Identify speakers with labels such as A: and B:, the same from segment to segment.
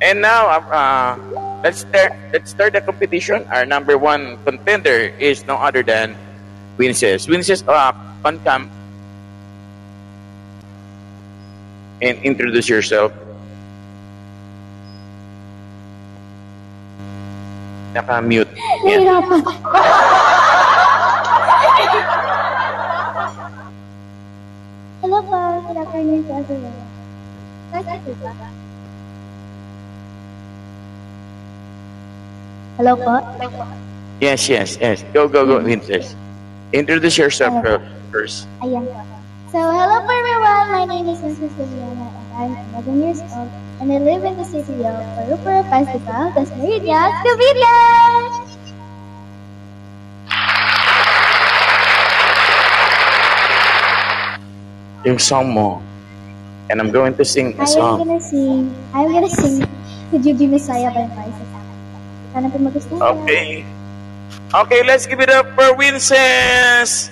A: And now, uh, let's start. Let's start the competition. Our number one contender is no other than Winces. Winces, uh, on cam and introduce yourself. Naka-mute.
B: Ko. Hello po. Hello po.
A: Yes, yes, yes. Go, go, go, Winces. Introduce yourself uh, first.
B: Ayan po. So, hello everyone. My name is Mrs. Liliana and I'm 11 years old and I live in the city of Parupara Festival, Las Meridias, Cavite!
A: Yung song mo. And I'm going to sing a song.
B: gonna sing, I'm gonna sing to Juju Messiah by Faisal Sana po magustuhan.
A: Okay. Okay, let's give it up for Winces.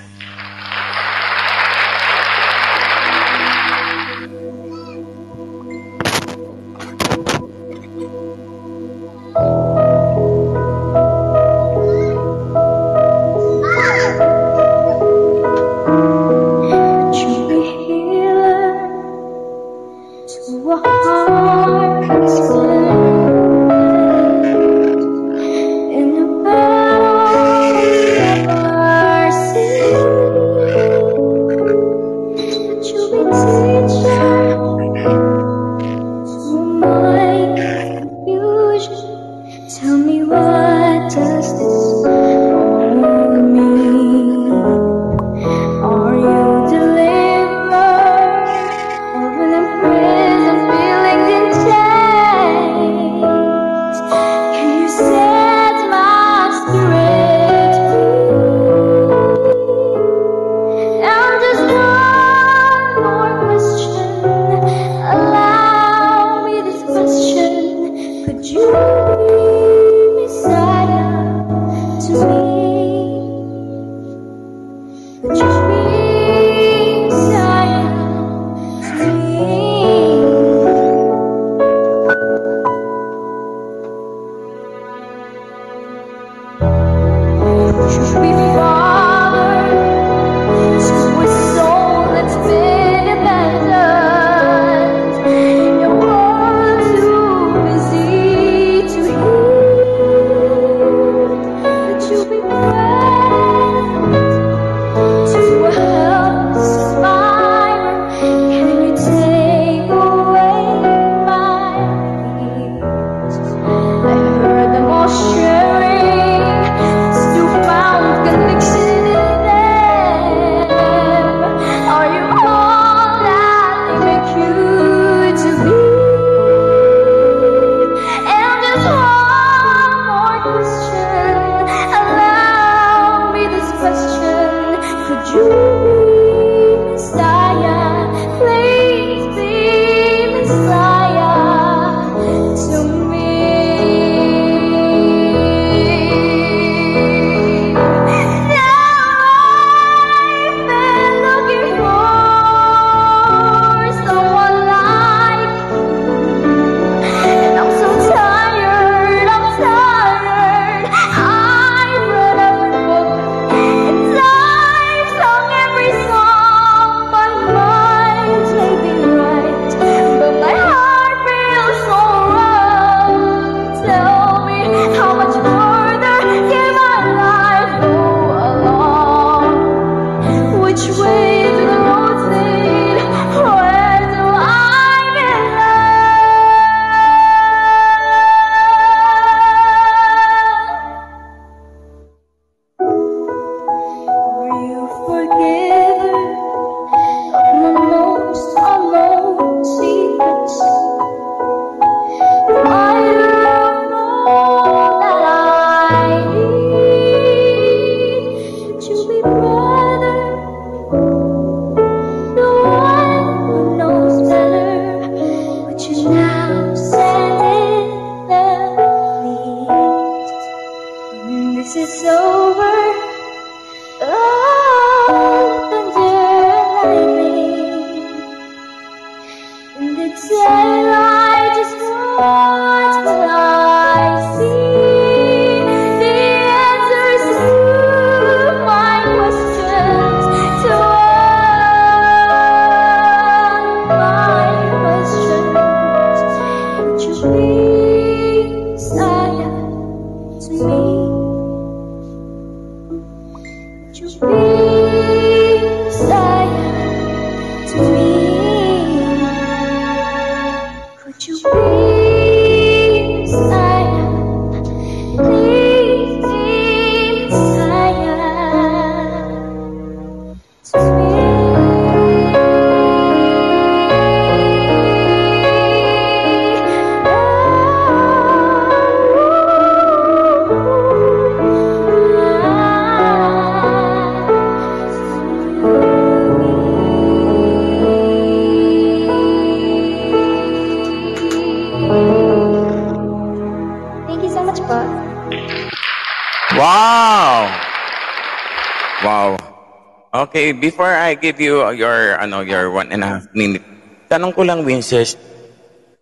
A: Okay, before I give you your ano your one and a half minute, tanong ko lang, Winces,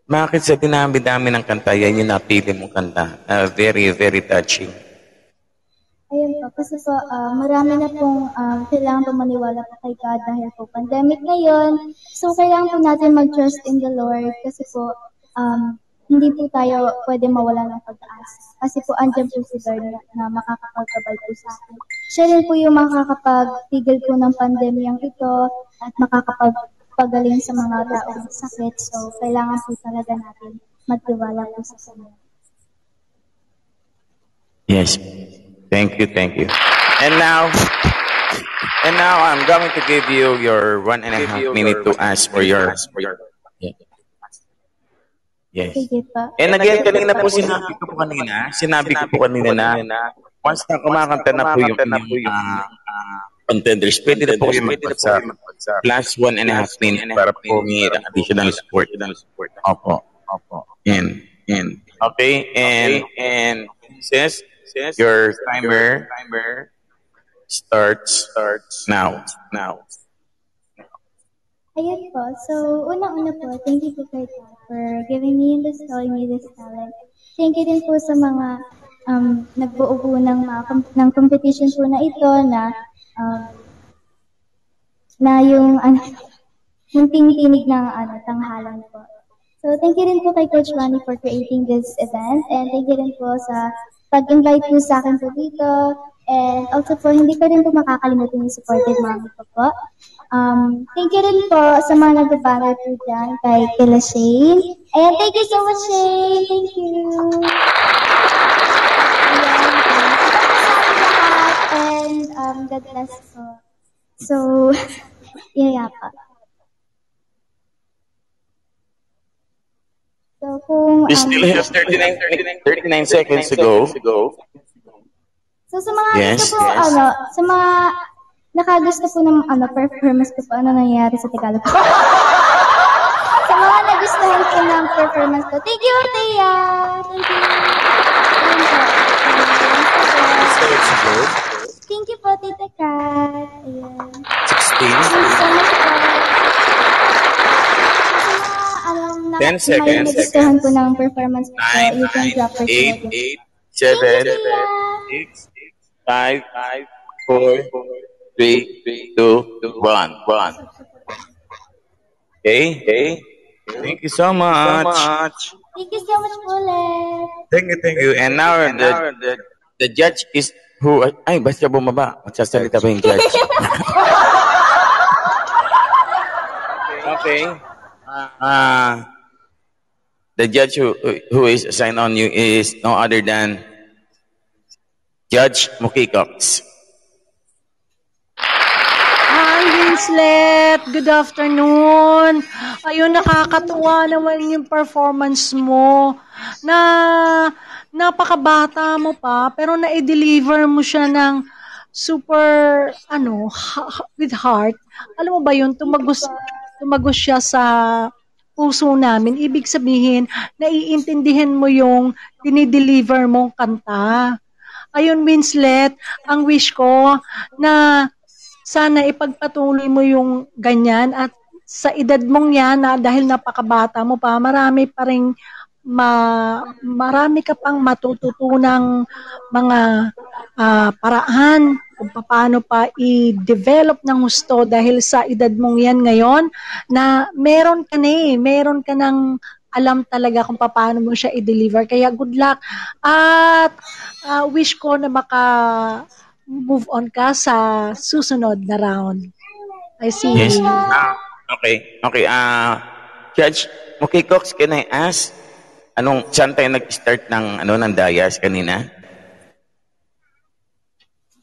A: bakit sa dinami-dami ng kanta, yan yung napili mong kanta? Uh, very, very touching.
B: Ayun po, kasi po, ah, marami na pong um, kailangan po maniwala po kay God dahil po pandemic ngayon. So, kailangan po natin mag-trust in the Lord kasi po, um, hindi po tayo pwede mawala ng pag-asa. Kasi po, andyan po si Lord na, na makakapagkabay po sa atin. Siya rin po yung makakapagtigil po ng pandemyang ito at makakapagpagaling sa mga taong sakit. So, kailangan po talaga natin magtiwala po sa Kanya.
A: Yes. Thank you, thank you. And now, and now I'm going to give you your one and a half minute to ask for your, Yeah. Yes.
B: Sige po.
A: And again, kanina po sinabi ko po kanina, sinabi ko po kanina na once na kumakanta na po yung inyong ah, contenders, pwede na po kayo magpagsa plus one and a half minute para po humingi ng additional support. Opo. Opo. And, and, okay, and, and, sis, your timer, timer starts, starts now, now.
B: Ayun po. So, unang-una po, thank you po kay God for giving me and bestowing me this talent. Thank you din po sa mga um, nagbuo po ng, mga, ng competition po na ito na um, na yung ano, yung tinig ng ano, tanghalan po. So, thank you rin po kay Coach Ronnie for creating this event and thank you rin po sa pag-invite po sa akin po dito and also po, hindi ko rin po makakalimutan yung supported mommy ko po. Um, thank you rin po sa mga nagbabanner po dyan kay Kila Shane. Ayan, thank you so much, Shane. Thank you. Ayan, and um, God bless po. So, yaya pa. So, kung... Um,
A: still have 39, 39 seconds to go.
B: So sa mga
A: Yes,
B: gusto po,
A: yes.
B: ano, sa mga nakagusto po ng ano, performance ko po, ano nangyayari sa Tagalog? sa mga nagustuhan po ng performance ko, thank you, Tia! Thank you! Thank you po, Tita Kat. Ayan.
A: 16.
B: Thank you so much po. Sa mga, na,
A: 10 seconds.
B: may nagustuhan po ng performance ko, so
A: 9,
B: you can
A: 9,
B: drop your
A: 8,
B: slogan.
A: 8, 7,
B: Thank you, Tia.
A: 6, 5, 4, 3, 2, 1, 1. Okay? Okay? Thank you so much.
B: Thank you so much po ulit.
A: Thank you, thank you. And now, the, the, the judge is who? Ay, basta bumaba. Magsasalita ba yung judge? okay. Uh, the judge who, who is assigned on you is no other than Judge Muki
C: Winslet! Good afternoon! Ayun, nakakatuwa naman yung performance mo. Na napakabata mo pa, pero na-deliver mo siya ng super, ano, ha- with heart. Alam mo ba yun, tumagos, tumagos siya sa puso namin. Ibig sabihin, naiintindihan mo yung dinideliver mong kanta. Ayun, Winslet, ang wish ko na sana ipagpatuloy mo yung ganyan at sa edad mong yan na dahil napakabata mo pa, marami pa rin ma, marami ka pang matututunang mga ah, paraan kung paano pa i-develop ng gusto dahil sa edad mong yan ngayon na meron ka na eh, meron ka ng alam talaga kung paano mo siya i-deliver. Kaya good luck. At ah, wish ko na maka move on ka sa susunod na round. I see.
A: Yes. Ah, okay. Okay. Ah, Judge, okay, Cox, can I ask, anong, saan tayo nag-start ng, ano, ng Dayas kanina?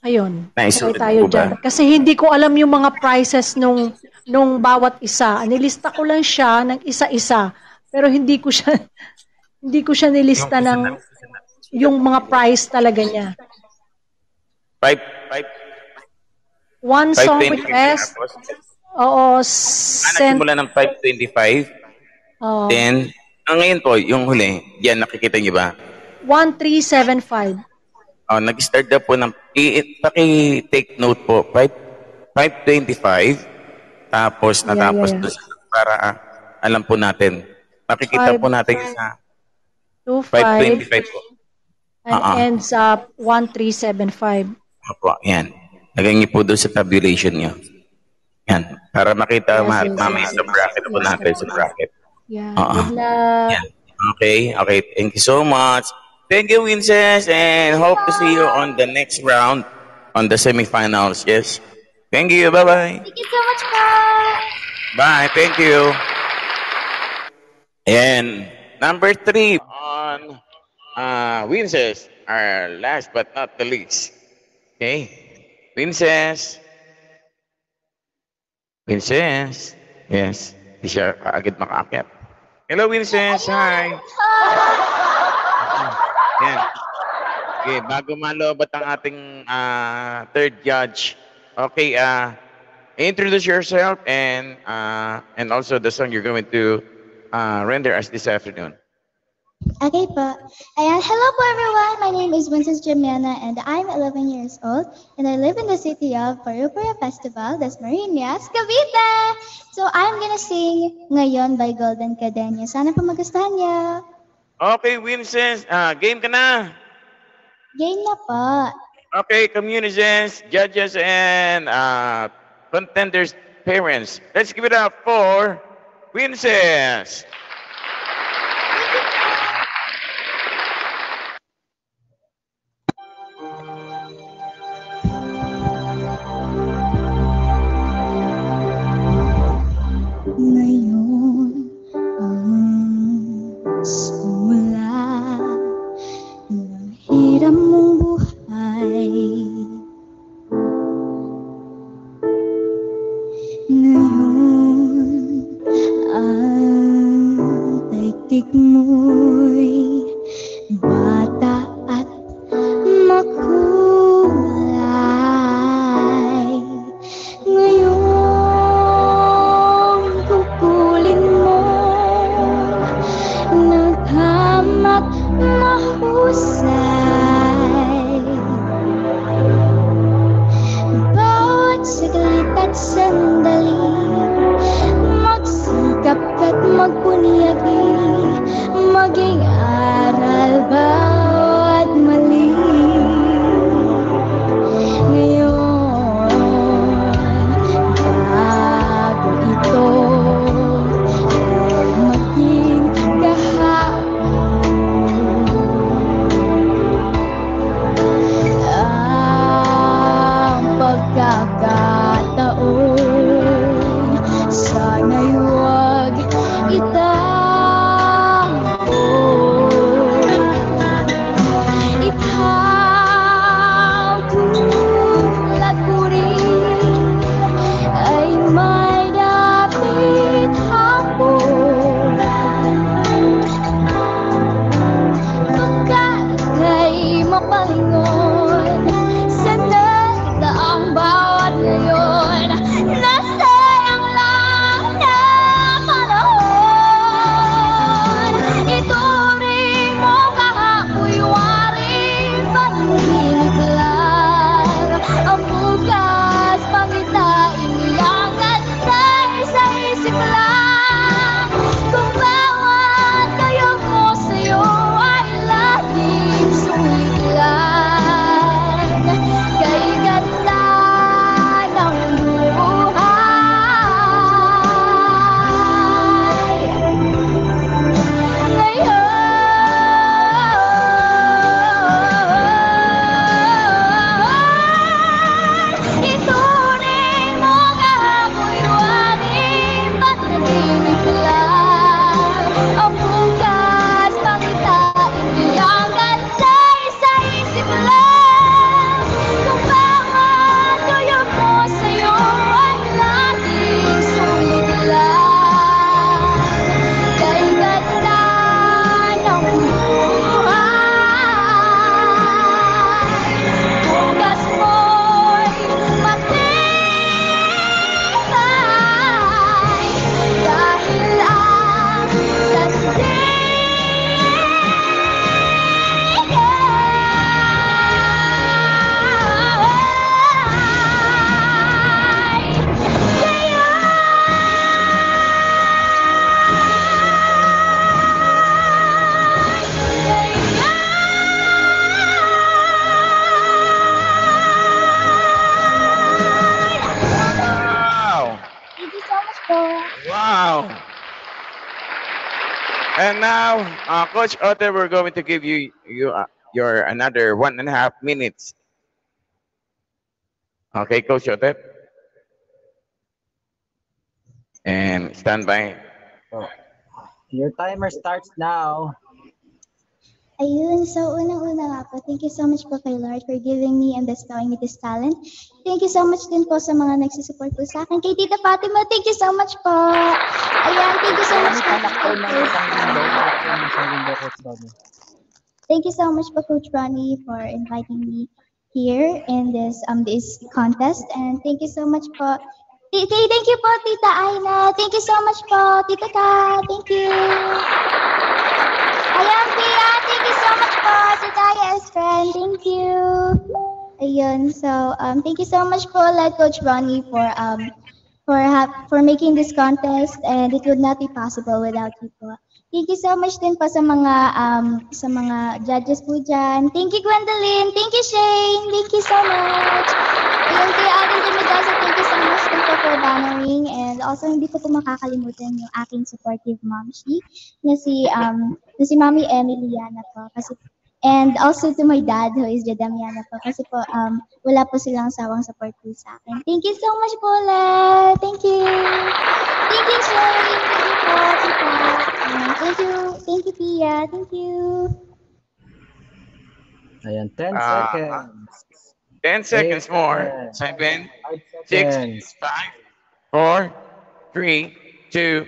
C: Ayun.
A: Naisulit
C: tayo
A: ba?
C: dyan. Kasi hindi ko alam yung mga prices nung nung bawat isa. Nilista ko lang siya ng isa-isa. Pero hindi ko siya hindi ko siya nilista ng yung mga price talaga niya.
A: Five, five,
C: One
A: five
C: song request. Oo,
A: ah,
C: sent.
A: nagsimula ng 525.
C: Oh,
A: Then, ah, ngayon po, yung huli, yan, nakikita niyo ba?
C: 1375.
A: Oh, nag-start na po ng, i- paki-take note po, 5, 525, tapos
C: Yeah,
A: natapos
C: yeah, yeah.
A: doon para ah, alam po natin. Makikita
C: Five,
A: po natin yung sa
C: 25
A: 525 po.
C: and
A: Ah, ah.
C: ends up 1375.
A: Opo, yan. Lagay niyo po doon sa tabulation niyo. Yan. Para makita
C: Yes,
A: ma-
C: yes,
A: mamaya
C: yes,
A: sa bracket po natin, sa bracket.
C: Yeah.
A: Ah, ah.
C: Good luck.
A: Yan. Okay, okay. Thank you so much. Thank you, Winces, and hope to see you on the next round on the semifinals. Yes. Thank you. Bye-bye.
B: Thank you so much po.
A: Bye. Thank you. And number three on uh, Winces, our last but not the least. Okay. Winces. Winces. Yes. Di siya agad makaakyat. Hello, Winces. Hi. Yan. Okay, bago malobat ang ating ah, third judge. Okay, uh, introduce yourself and uh, and also the song you're going to uh, render us this afternoon.
B: Okay po. Ayan, hello po everyone. My name is Winston Jamiana and I'm 11 years old and I live in the city of Parupara Festival, Las Marinas, Cavite. So I'm gonna sing Ngayon by Golden Cadena. Sana po magustuhan niyo.
A: Okay, Vincent, uh, game ka na.
B: Game na po.
A: Okay, communities, judges, and uh, contenders' parents. Let's give it up for Vincent.
B: maging aral
A: ba? Uh, Coach Otter, we're going to give you, you uh, your another one and a half minutes. Okay, Coach Otter? And stand by.
D: Your timer starts now.
B: Ayun, so unang-una nga po, thank you so much po kay Lord for giving me and bestowing me this talent. Thank you so much din po sa mga nagsusupport po sa akin. Kay Tita Fatima, thank you so much po. Ayan, thank you so much po. Thank you so much po, Coach Ronnie, for inviting me here in this um this contest. And thank you so much po. T- thank you po, Tita Aina. Thank you so much po, Tita Ka. Thank you. Ayan, Tia. Po, friend. Thank you. Ayun, so um, thank you so much Coach Ronnie, for um for for making this contest, and it would not be possible without you po. Thank you so much din po sa mga um sa mga judges po dyan. Thank you, Gwendolyn. Thank you, Shane. Thank you so much. Ayun, kay Alvin Dimidaza, thank you so much din po for bannering. And also, hindi ko po makakalimutan yung aking supportive mom, she, na si, um, na si Mami Emiliana po. Kasi And also to my dad who is Jedamiana po kasi po um, wala po silang sawang support po sa akin. Thank you so much po ulit. Thank you. Thank you. Thank you po, tita. Thank you. Thank you, Pia. Thank you.
D: Ayan, 10
A: Ah,
D: seconds.
A: 10 seconds more.
D: seconds.
A: 7,
D: 5
A: 6,
D: seconds.
A: 5, 4, 3, 2,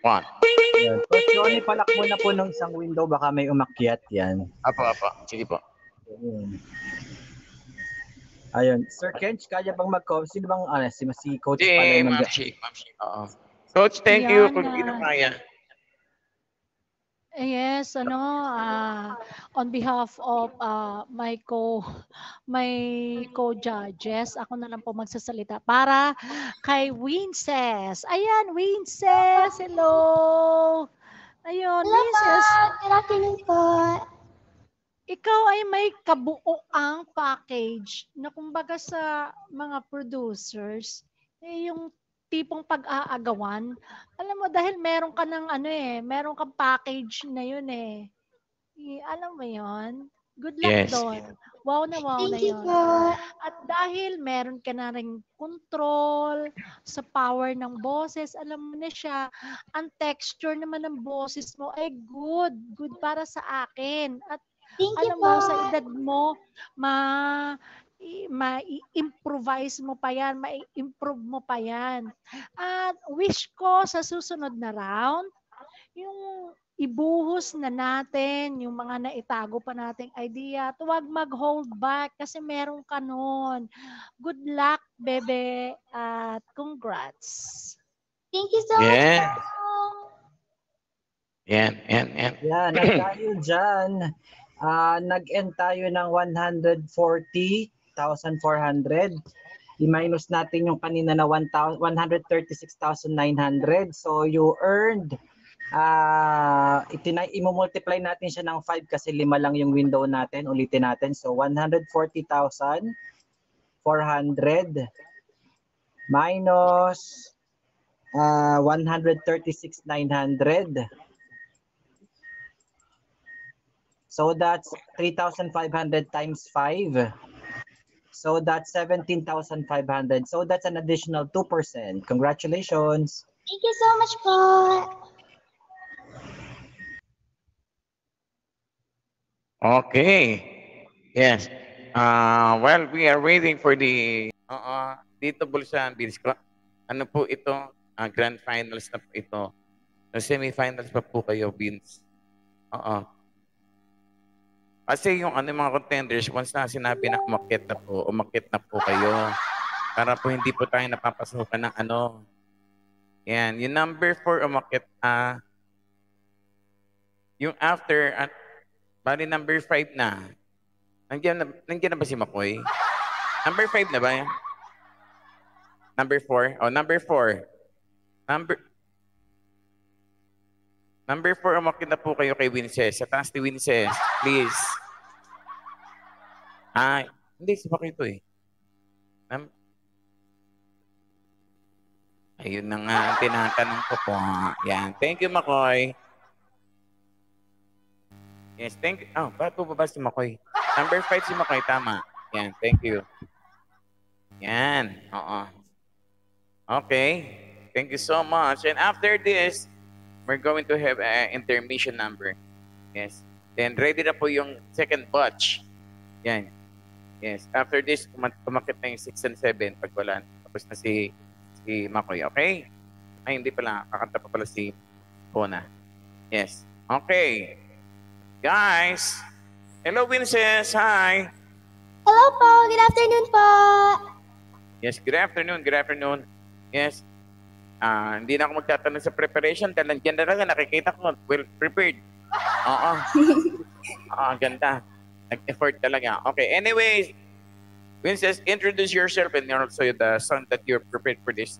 A: 1.
D: Ayan. Coach Ronnie, palakbo na po ng isang window. Baka may umakyat yan.
A: Apo, apo. Sige po.
D: Ayun. Ayun. Sir Kench, kaya bang mag-com? Sino bang, ano, si, si Coach
A: Si Ma'am Shi. Ma'am Shi. Oo. Coach, thank you
C: Yan,
A: kung
C: ah.
A: ino kaya.
C: Yes, ano, ah, on behalf of ah, my co my co-judges, ako na lang po magsasalita para kay Winces. Ayan, Winces, hello. Ayun,
B: Hello po.
C: Winces,
B: Good afternoon po.
C: ikaw ay may kabuoang package na kumbaga sa mga producers, eh, yung tipong pag-aagawan. Alam mo, dahil meron ka ng ano eh, meron kang package na yun eh. Eh, alam mo yon Good luck
A: Yes.
C: doon. Wow na wow na
B: Thank you
C: yun.
B: po.
C: At dahil meron ka na rin control sa power ng boses, alam mo na siya, ang texture naman ng boses mo ay good. Good para sa akin. At
B: Thank you
C: alam
B: po.
C: mo, sa edad mo, ma i- ma-improvise mo pa yan, ma-improve mo pa yan. At wish ko sa susunod na round, yung ibuhos na natin, yung mga naitago pa nating idea, at huwag mag-hold back kasi meron ka nun. Good luck, bebe, at congrats.
B: Thank you so
A: Yeah.
B: much.
A: Yan, yan, yan.
D: Yan, at dahil dyan, ah, nag-end tayo ng 140,400. I-minus natin yung kanina na 1,000 136,900. So you earned, ah itina i-multiply natin siya ng 5 kasi lima lang yung window natin. Ulitin natin. So 140,400 minus ah 136,900. So that's 3,500 times 5. So that's 17,500. So that's an additional 2%. Congratulations.
B: Thank you so much po.
A: Okay. Yes. Uh, well, we are waiting for the uh, dito Bulsan Bills ko. Ano po ito? Ah, grand finals na po ito. Sa semifinals pa po kayo, Vince. Oo. Kasi yung ano yung mga contenders, once na sinabi na umakit na po, umakit na po kayo. Para po hindi po tayo napapasukan ng ano. Yan. Yung number 4 umakit na. yung after, uh, bali number 5 na. Nandiyan na, nandiyan na ba si Makoy? Number 5 na ba yan? Number 4? Oh, number 4. Number Number 4, umakit na po kayo kay Winces. Sa taas ni Winces, please. Ah, hindi, si Makoy ito eh. Num- Ayun na nga ang tinatanong ko po. Yan. Thank you, Makoy. Yes, thank you. Oh, bakit po ba si Makoy? Number 5 si Makoy, tama. Yan, thank you. Yan, oo. Okay, thank you so much. And after this, we're going to have an intermission number. Yes. Then ready na po yung second batch. Yan. Yes. After this, kumak- kumakit na yung 6 and 7 pag wala. Tapos na si, si Makoy. Okay? Ay, hindi pala. Kakanta pa pala si Bona. Yes. Okay. Guys. Hello, Princess. Hi.
B: Hello po, good afternoon po.
A: Yes, good afternoon. Good afternoon. Yes. Ah, hindi na ako magtatanong sa preparation dahil nandiyan na lang nakikita ko well prepared. Oo. Ah, ganda. Nag-effort talaga. Okay, anyways, Princess, introduce yourself and also the song that you're prepared for this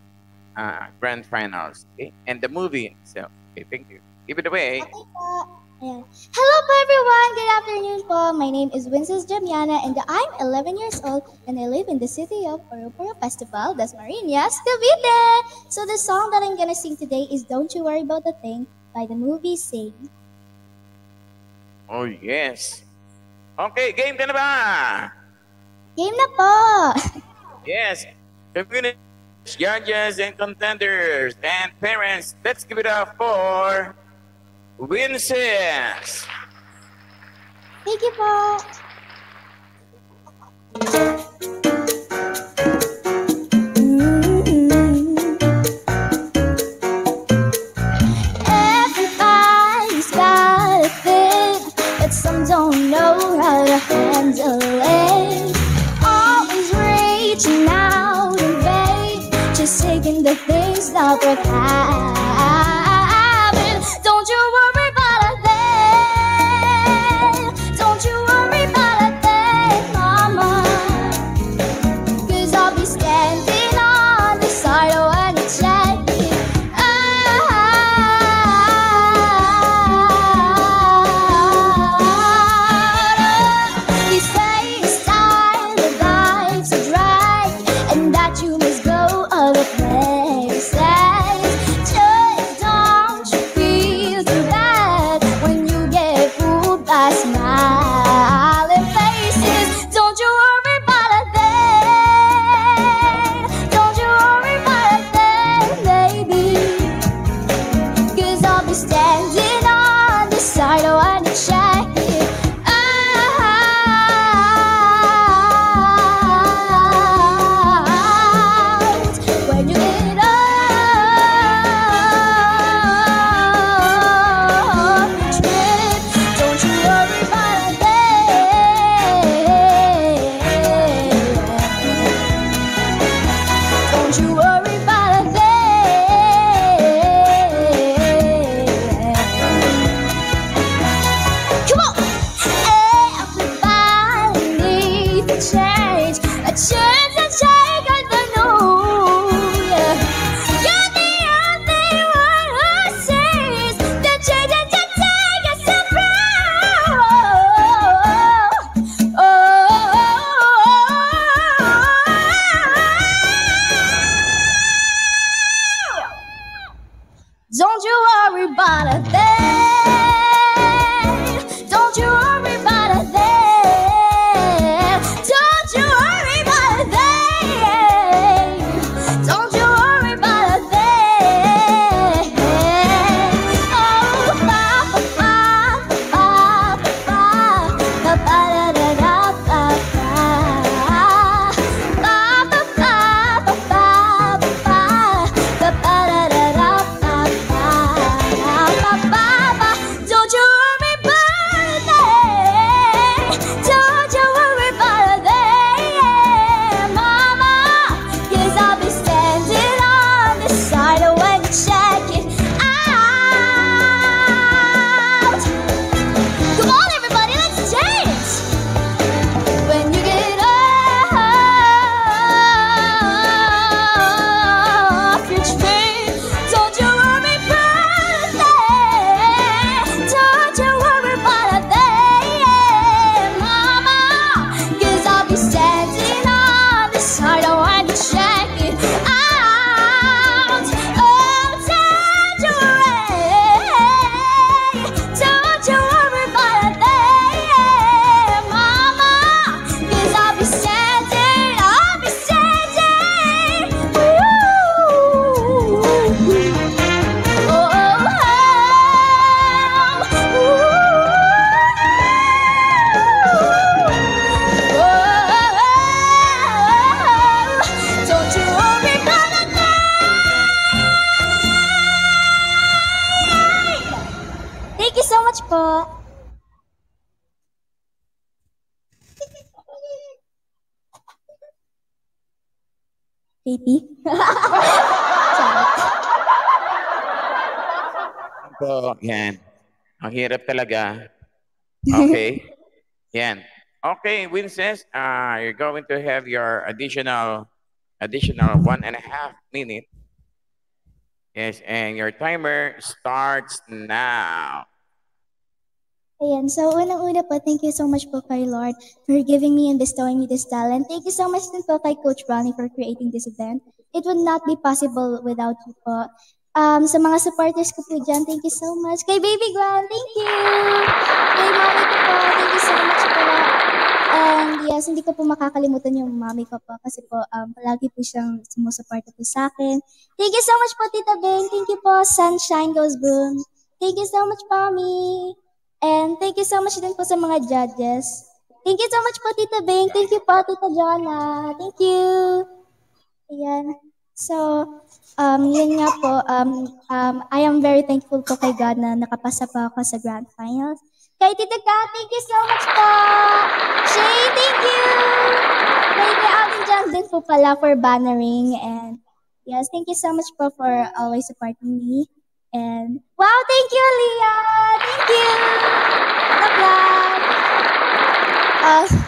A: uh, grand finals. Okay? And the movie. So, okay, thank you. Give it away.
B: Okay po. Ayan. Hello po everyone! Good afternoon po. My name is Winces Jamiana and I'm 11 years old and I live in the city of Oroporo Festival, Dasmariñas, Cavite. So the song that I'm gonna sing today is Don't You Worry About a Thing by the movie Sing.
A: Oh, yes. Okay, game ka na ba?
B: Game na po!
A: Yes. Community judges and contenders and parents, let's give it up for Winces.
B: Thank you po! Everybody's got a thing, but some don't know how to handle it. Always reaching out in vain, just taking the things that worth having.
A: everybody there. Talaga. Okay. yan. Okay, Winces, uh, you're going to have your additional additional one and a half minute. Yes, and your timer starts now.
B: Ayan, so unang-una po, thank you so much po kay Lord for giving me and bestowing me this talent. Thank you so much din po kay Coach Ronnie for creating this event. It would not be possible without you po. Um, sa mga supporters ko po dyan, thank you so much. Kay Baby Gwen, thank you! Kay Mami ko po, thank you so much po. And yes, hindi ko po makakalimutan yung mami ko po kasi po um, palagi po siyang sumusuporta po sa akin. Thank you so much po, Tita Beng. Thank you po, Sunshine Goes Boom. Thank you so much, Mami. And thank you so much din po sa mga judges. Thank you so much po, Tita Beng. Thank you po, Tita Jonna. Thank you. Ayan. So, um, yun nga po, um, um, I am very thankful po kay God na nakapasa po ako sa Grand Finals. Kay Tita Ka, thank you so much po. Shay, thank you. Kay Kuya Alvin John din po pala for bannering. And yes, thank you so much po for always supporting me. And wow, thank you, Leah! Thank you! Love, love! Uh,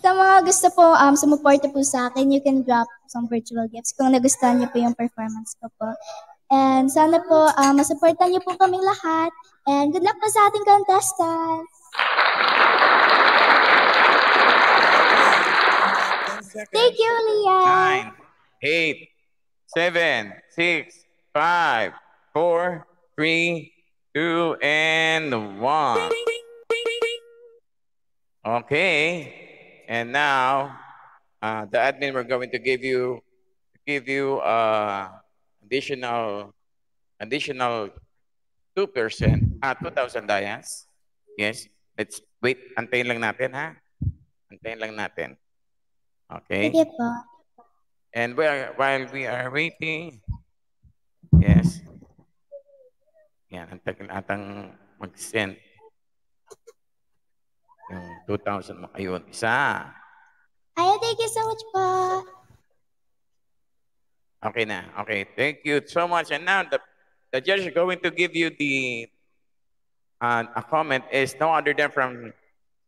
B: sa mga gusto po um, sumuporta po sa akin, you can drop some virtual gifts kung nagustuhan niyo po yung performance ko po. And sana po um, masuportan niyo po kaming lahat. And good luck po sa ating contestants! Thank you, Leah!
A: Nine, eight, seven, six, five, four, three, two, and one. Okay. And now, uh, the admin, we're going to give you give you uh, additional additional two percent, ah, two thousand dayas. Yes. Let's wait. Antayin lang natin, ha? Antayin lang natin. Okay.
B: Sige po.
A: And while, while we are waiting, yes. Yan, ang tagal atang mag-send. Yung 2,000 mo. Ayun, isa.
B: Ay, thank you so much po.
A: Okay na. Okay. Thank you so much. And now the, the judge is going to give you the uh, a comment is no other than from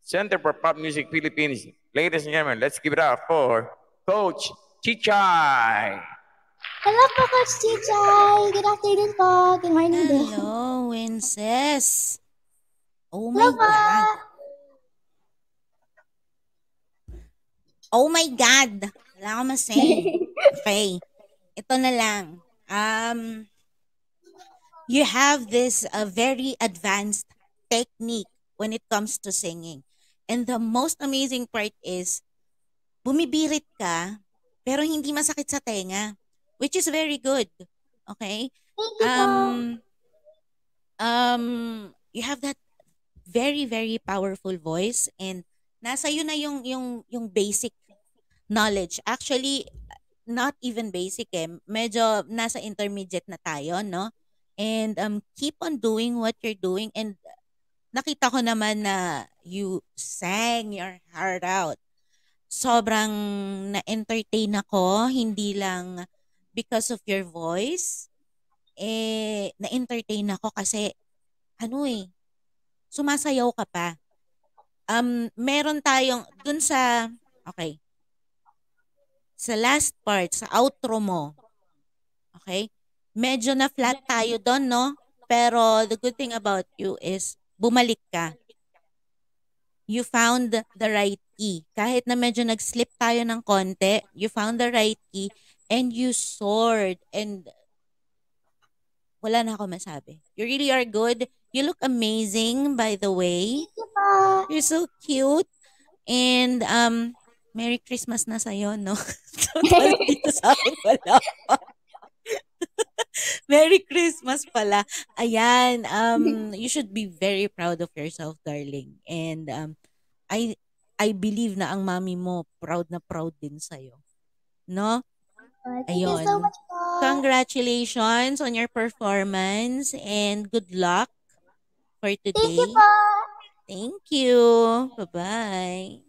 A: Center for Pop Music Philippines. Ladies and gentlemen, let's give it up for Coach Chichay.
B: Hello po, Coach Chichay. Good afternoon po. Good morning din.
E: Hello, Winces. Oh my
B: Hello po.
E: God. Oh my God. Wala akong masay. Okay. Ito na lang. Um, you have this uh, very advanced technique when it comes to singing. And the most amazing part is, bumibirit ka, pero hindi masakit sa tenga, which is very good. Okay? Um um you have that very very powerful voice and nasa iyo na yung yung yung basic knowledge. Actually not even basic eh. Medyo nasa intermediate na tayo no? And um keep on doing what you're doing. And nakita ko naman na you sang your heart out. Sobrang na-entertain ako hindi lang because of your voice. Eh, na-entertain ako kasi, ano eh, sumasayaw ka pa. Um, meron tayong, dun sa, okay, sa last part, sa outro mo, okay, medyo na flat tayo doon, no? Pero the good thing about you is, bumalik ka. You found the right key. Kahit na medyo nag-slip tayo ng konti, you found the right key and you soared and wala na ako masabi. You really are good. You look amazing, by the way. You're so cute. And, um, Merry Christmas na sa'yo, no? Total, dito sa akin wala pa. Merry Christmas pala. Ayan, um, you should be very proud of yourself, darling. And, um, I, I believe na ang mami mo proud na proud din sa'yo. No?
B: Thank you so
E: Ayun.
B: much po.
E: Congratulations on your performance and good luck for today.
B: Thank you po.
E: Thank you. Bye-bye.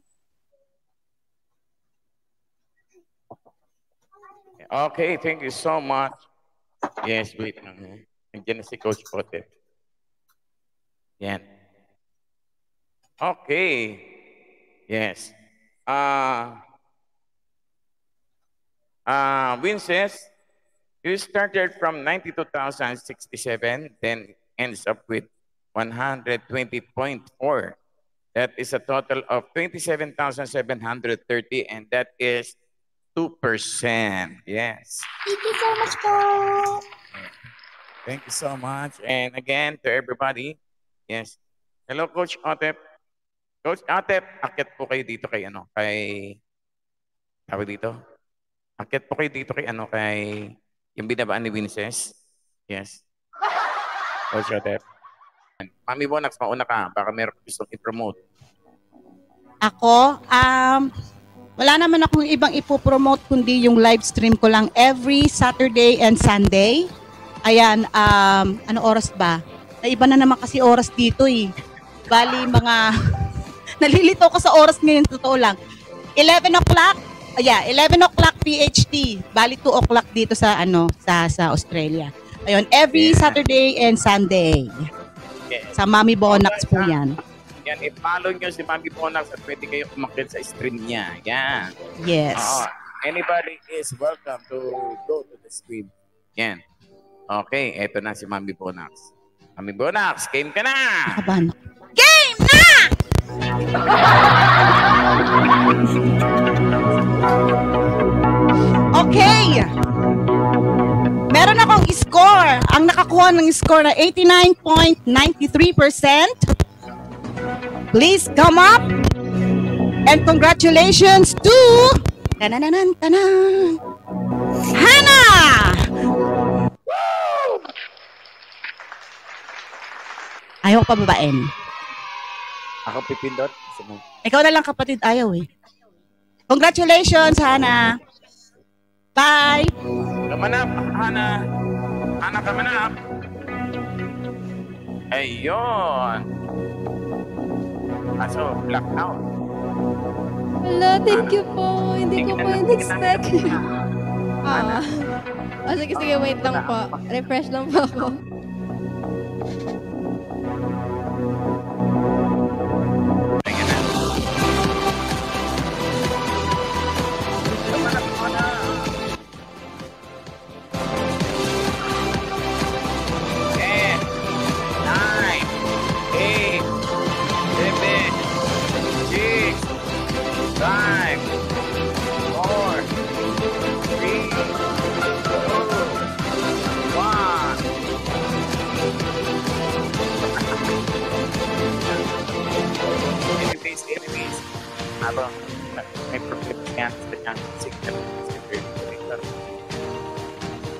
A: Okay, thank you so much. Yes, wait na si Coach Pote. Yan. Okay. Yes. Ah, uh, Winces, you started from 92,067, then ends up with 120.4. That is a total of 27,730, and that is 2%. Yes.
B: Thank you so much po.
A: Thank you so much. And again, to everybody, yes. Hello, Coach Otep. Coach Otep, akit po kayo dito kay ano, kay, tawag dito? Akit po kayo dito kay ano, kay, yung binabaan ni Vinces. Yes. Coach Otep. Mami Bonax, mauna ka. Baka meron gustong i-promote.
F: Ako, um, wala naman akong ibang ipopromote kundi yung live stream ko lang every Saturday and Sunday. Ayan, um, ano oras ba? Naiba na naman kasi oras dito eh. Bali, mga, nalilito ko sa oras ngayon, totoo lang. 11 o'clock, ah, yeah, 11 o'clock PHT. Bali, 2 o'clock dito sa, ano, sa, sa Australia. Ayun, every
A: Yeah.
F: Saturday and Sunday.
A: Yes.
F: Sa Mami Bonax po yan.
A: Yan, i-follow nyo si Mami Bonax at pwede kayo kumakit sa stream niya. Yan.
F: Yes.
A: Oo. Anybody is welcome to go to the stream. Yan. Okay, eto na si Mami Bonax. Mami Bonax, game ka na!
F: Kabahan ako. Okay. Meron akong score. Ang nakakuha ng score na 89.93%. Please come up. And congratulations to Tanananan, tanan. Hannah! Ayaw ko pababain.
A: Ako pipindot. Sige.
F: Ikaw na lang kapatid, ayaw eh. Congratulations, Hannah. Bye!
A: Kamanap, Hana. Hana, kamanap. Ayun. Kaso, blackout.
G: Wala, thank you po. Hindi ko po in-expect. Ah. Oh, sige, sige, wait lang po. Refresh lang po ako.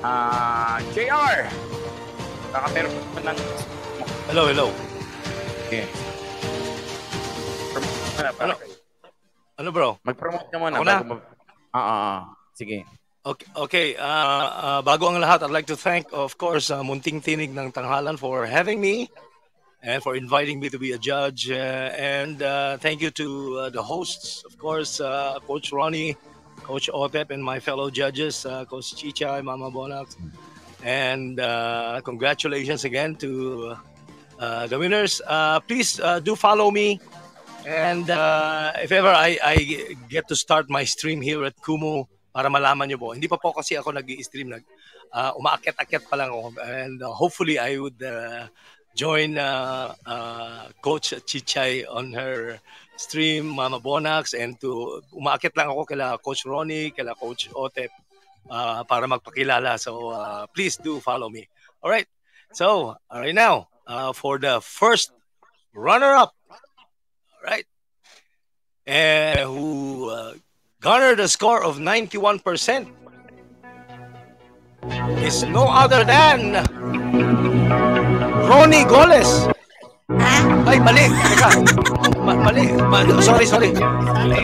A: Ah, JR! Baka meron pa ng
H: Hello, hello.
A: Okay. Na,
H: Ano? Ano bro?
A: Mag-promote ka muna.
H: Ako na?
A: mag- Ah, ah, ah. Sige.
H: Okay, okay. ah, ah, bago ang lahat, I'd like to thank, of course, uh, Munting Tinig ng Tanghalan for having me and for inviting me to be a judge. Uh, and uh, thank you to uh, the hosts, of course, uh, Coach Ronnie, Coach Otep, and my fellow judges, uh, Coach Chicha, Mama Bonax. And uh, congratulations again to uh, the winners. Uh, please uh, do follow me. And uh, if ever I, I get to start my stream here at Kumu, para malaman nyo po. Hindi pa po kasi ako nag stream nag uh, umaakyat-akyat pa lang ako. And uh, hopefully I would uh, join uh, Coach Chichay on her stream, Mama Bonax, and to umaakyat lang ako kila Coach Ronnie, kila Coach Otep uh, para magpakilala. So uh, please do follow me. All right. So, right now, uh, for the first runner-up, all right, and who uh, garnered a score of 91% is no other than Ronnie Goles. Ay, mali. Teka. Ma- mali. Ma- sorry, sorry.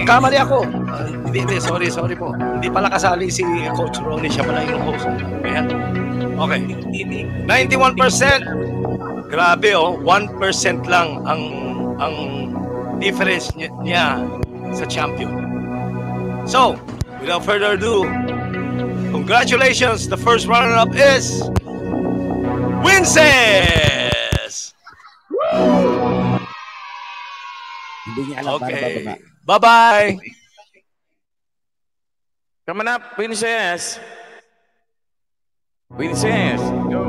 H: Kamali ako. Ah, hindi, hindi. Sorry, sorry po. Hindi pala kasali si Coach Ronnie. Siya pala yung host. Ayan. Okay. 91%. Grabe oh. 1% lang ang ang difference niya, niya sa champion. So, without further ado, Congratulations! The first runner-up is Winces!
A: Hindi niya alam paano
H: Okay.
A: bababa.
H: Bye-bye!
A: Come on up, Princess. Princess, go.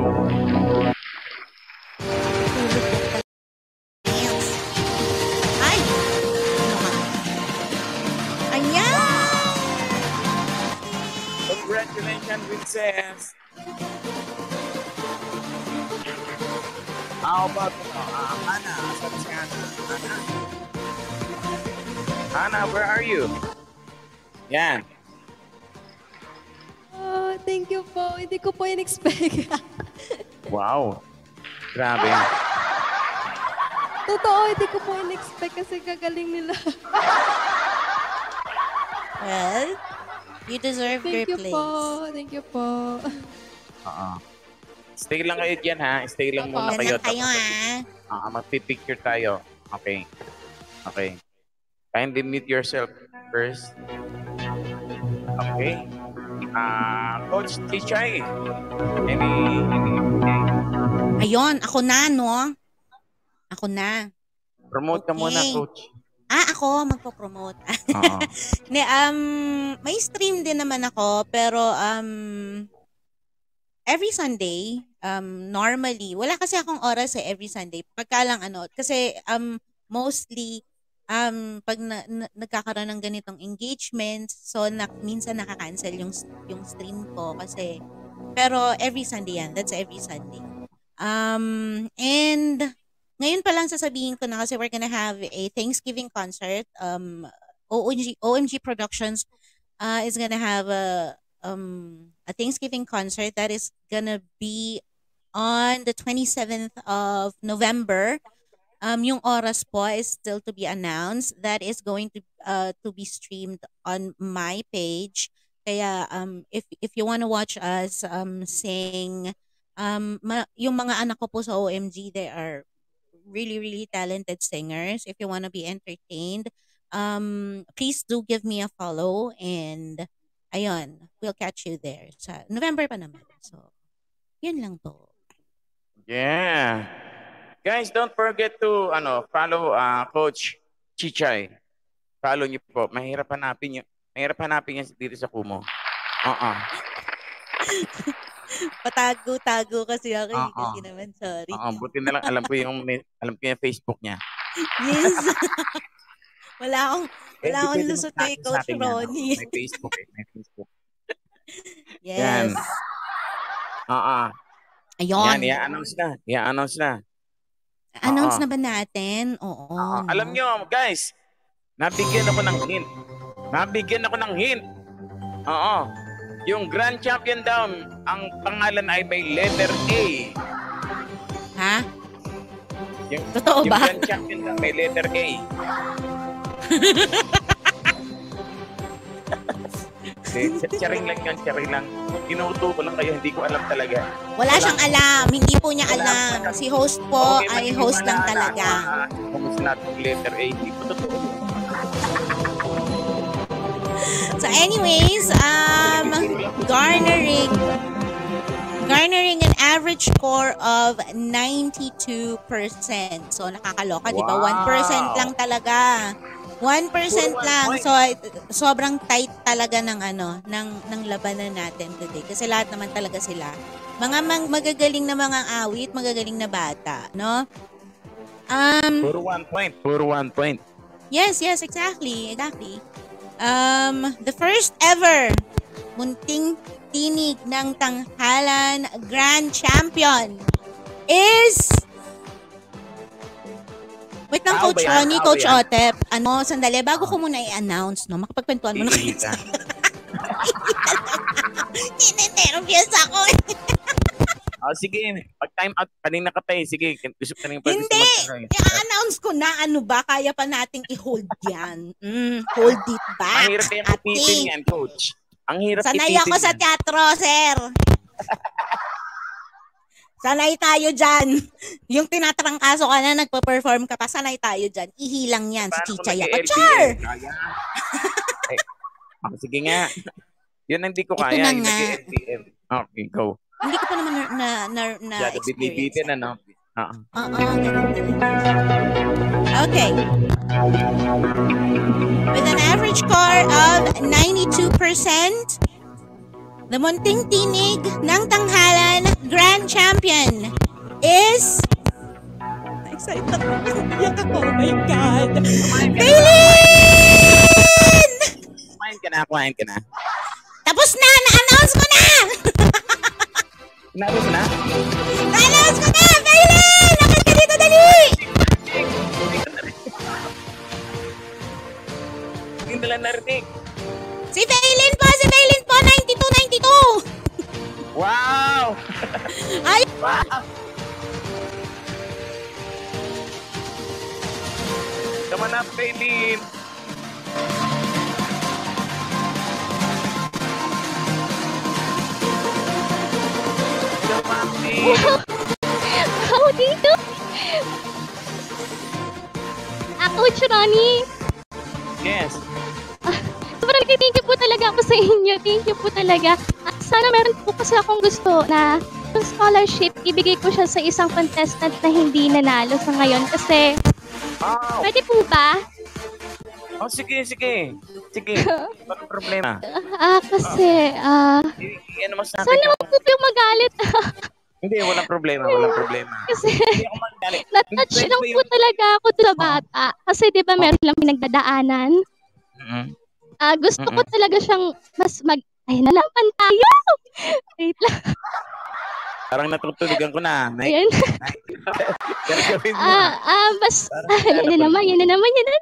E: Ay! Ayan!
A: Congratulations, Princess. How about uh, Hannah? Asan si Hannah? Hannah? Hannah, where are you? Yan.
G: Oh, thank you po. Hindi ko po in-expect.
A: Wow. Grabe.
G: Totoo, hindi ko po in-expect kasi gagaling nila.
E: Well, you deserve
G: Thank
E: your
G: you
E: place.
G: po. Thank you po.
A: Oo. Stay lang kayo dyan ha. Stay lang muna kayo.
E: lang kayo ha.
A: Ah, magpipicture tayo. Okay. Okay. Kindly mute yourself first. Okay. Ah, Coach Tichay. Any, any,
E: Ayun, ako na, no? Ako na.
A: promote ka muna,
E: Okay.
A: Coach.
E: Ah, ako magpo-promote. Ne, um, may stream din naman ako, pero um, every Sunday, um, normally, wala kasi akong oras eh, every Sunday. Pagka lang ano, kasi um, mostly, um, pag na, na- nagkakaroon ng ganitong engagements, so na, minsan nakaka-cancel yung, yung stream ko kasi, pero every Sunday yan, that's every Sunday. Um, and ngayon pa lang sasabihin ko na kasi we're gonna have a Thanksgiving concert. Um, OMG, OMG Productions uh, is gonna have a um a Thanksgiving concert that is gonna be on the 27th of November. Um, yung oras po is still to be announced. That is going to uh to be streamed on my page. Kaya um if if you want to watch us um sing um ma- yung mga anak ko po sa OMG they are really really talented singers. If you want to be entertained, um please do give me a follow and ayun, we'll catch you there. Sa November pa naman. So, yun lang po.
A: Yeah. Guys, don't forget to ano, follow uh, Coach Chichay. Follow niyo po. Mahirap hanapin niyo. Mahirap hanapin yan dito sa Kumo. Oo.
E: Patago-tago kasi ako. eh,
A: Oo.
E: Kasi naman, sorry.
A: Oo, buti na lang alam ko yung alam ko yung Facebook niya.
E: Yes. wala akong, wala
A: Pwede-
E: akong lusot
A: yan, no?
E: Ronnie.
A: May Facebook eh, may Facebook.
E: Yes.
A: Yan. Oo.
E: Ayun.
A: Yan, i-announce na. I-announce na.
E: Announce na ba natin? Oo. No?
A: Alam nyo, guys, nabigyan ako ng hint. Nabigyan ako ng hint. Oo. Yung Grand Champion daw, ang pangalan ay may letter A.
E: Ha?
A: Yung,
E: Totoo
A: yung
E: ba?
A: Grand Champion daw may letter A. Hindi, Charing lang yan, charing lang. Inuuto ko lang kayo, hindi ko alam talaga.
E: Wala siyang alam. Hindi po niya alam. Si host po
A: Okay,
E: ay host lang
A: na,
E: talaga.
A: Kung sinabi yung letter A, hindi po totoo.
E: So anyways, um, garnering garnering an average score of 92%. So nakakaloka, di ba?
A: Wow.
E: 1% lang talaga. 1%
A: Puro one
E: lang. So sobrang tight talaga ng ano, ng ng labanan natin today kasi lahat naman talaga sila mga mang, magagaling na mga awit, magagaling na bata, no? Um
A: Puro one point. Puro one point.
E: Yes, yes, exactly, exactly. Um, the first ever munting tinig ng tanghalan grand champion is Wait lang, Coach? Ronnie, Coach
A: yan?
E: Otep. Ano, sandali, bago ko muna i-announce, no? Makapagkwentuhan mo na kayo.
A: Iihita.
E: Ninenervyos ako.
A: Oh, sige, pag time out, kanina ka pa eh. Sige, gusto ka nang
E: Hindi!
A: mag-
E: I-announce ko na, ano ba? Kaya pa nating i-hold yan. Mm, hold it back,
A: Ang hirap yung ipitin yan, coach. Ang hirap
E: Sanay ako sa
A: yan.
E: teatro, sir. Sanay tayo dyan. Yung tinatrangkaso ka na, nagpa-perform ka pa, sanay tayo dyan. Ihilang yan, si
A: Paano kung
E: Chichay ako.
A: nag-LPA?
E: Char!
A: Eh, oh, sige nga. Yun ang hindi ko
E: Ito
A: kaya.
E: na
A: Yung
E: nga.
A: Okay, go.
E: Hindi ko pa naman na, na, na, na
A: Masyado
E: experience.
A: binibitin, ano?
E: Oo, ganun, ganun. Okay. With an average score of 92%, the Munting Tinig ng Tanghalan Grand Champion is... Excited ako. Iyak ako. Oh my God. Bailin!
A: Kumain ka na, kumain ka na.
E: Tapos na! Na-announce ko na!
A: Inabot na?
E: Na-announce ko na! Bailin! Lakad ka dito, dali!
A: Hindi nila narinig.
E: Si Bailin po! Si Bailin po! 92-92!
A: Wow!
E: Ay!
A: Come on up, on, Bailin.
I: Ako dito. Ako, Ronnie.
A: Yes.
I: Sobrang thank you po talaga ako sa inyo. Thank you po talaga. At sana meron po kasi akong gusto na yung scholarship, ibigay ko siya sa isang contestant na hindi nanalo sa ngayon. Kasi,
A: Wow.
I: pwede po ba?
A: Oh, sige, sige. Sige. Walang problema.
I: Ah, kasi, ah,
A: I- ano mas natin
I: sana
A: yung...
I: wag po kayong magalit.
A: Hindi, walang problema, walang problema.
I: kasi,
A: Hindi ako magalit.
I: na-touch lang po
A: yung-
I: talaga ako sa bata. Kasi, di ba, meron lang pinagdadaanan.
A: Mhm.
I: Ah, gusto ko
A: Mm-mm.
I: talaga siyang mas mag... Ay, nalaman tayo! Wait lang.
A: Parang natutuligan ko na. Nay-
I: Ayan. Ah, ah, bas,
A: Parang
I: ah, yan na naman, yan na naman, yan na.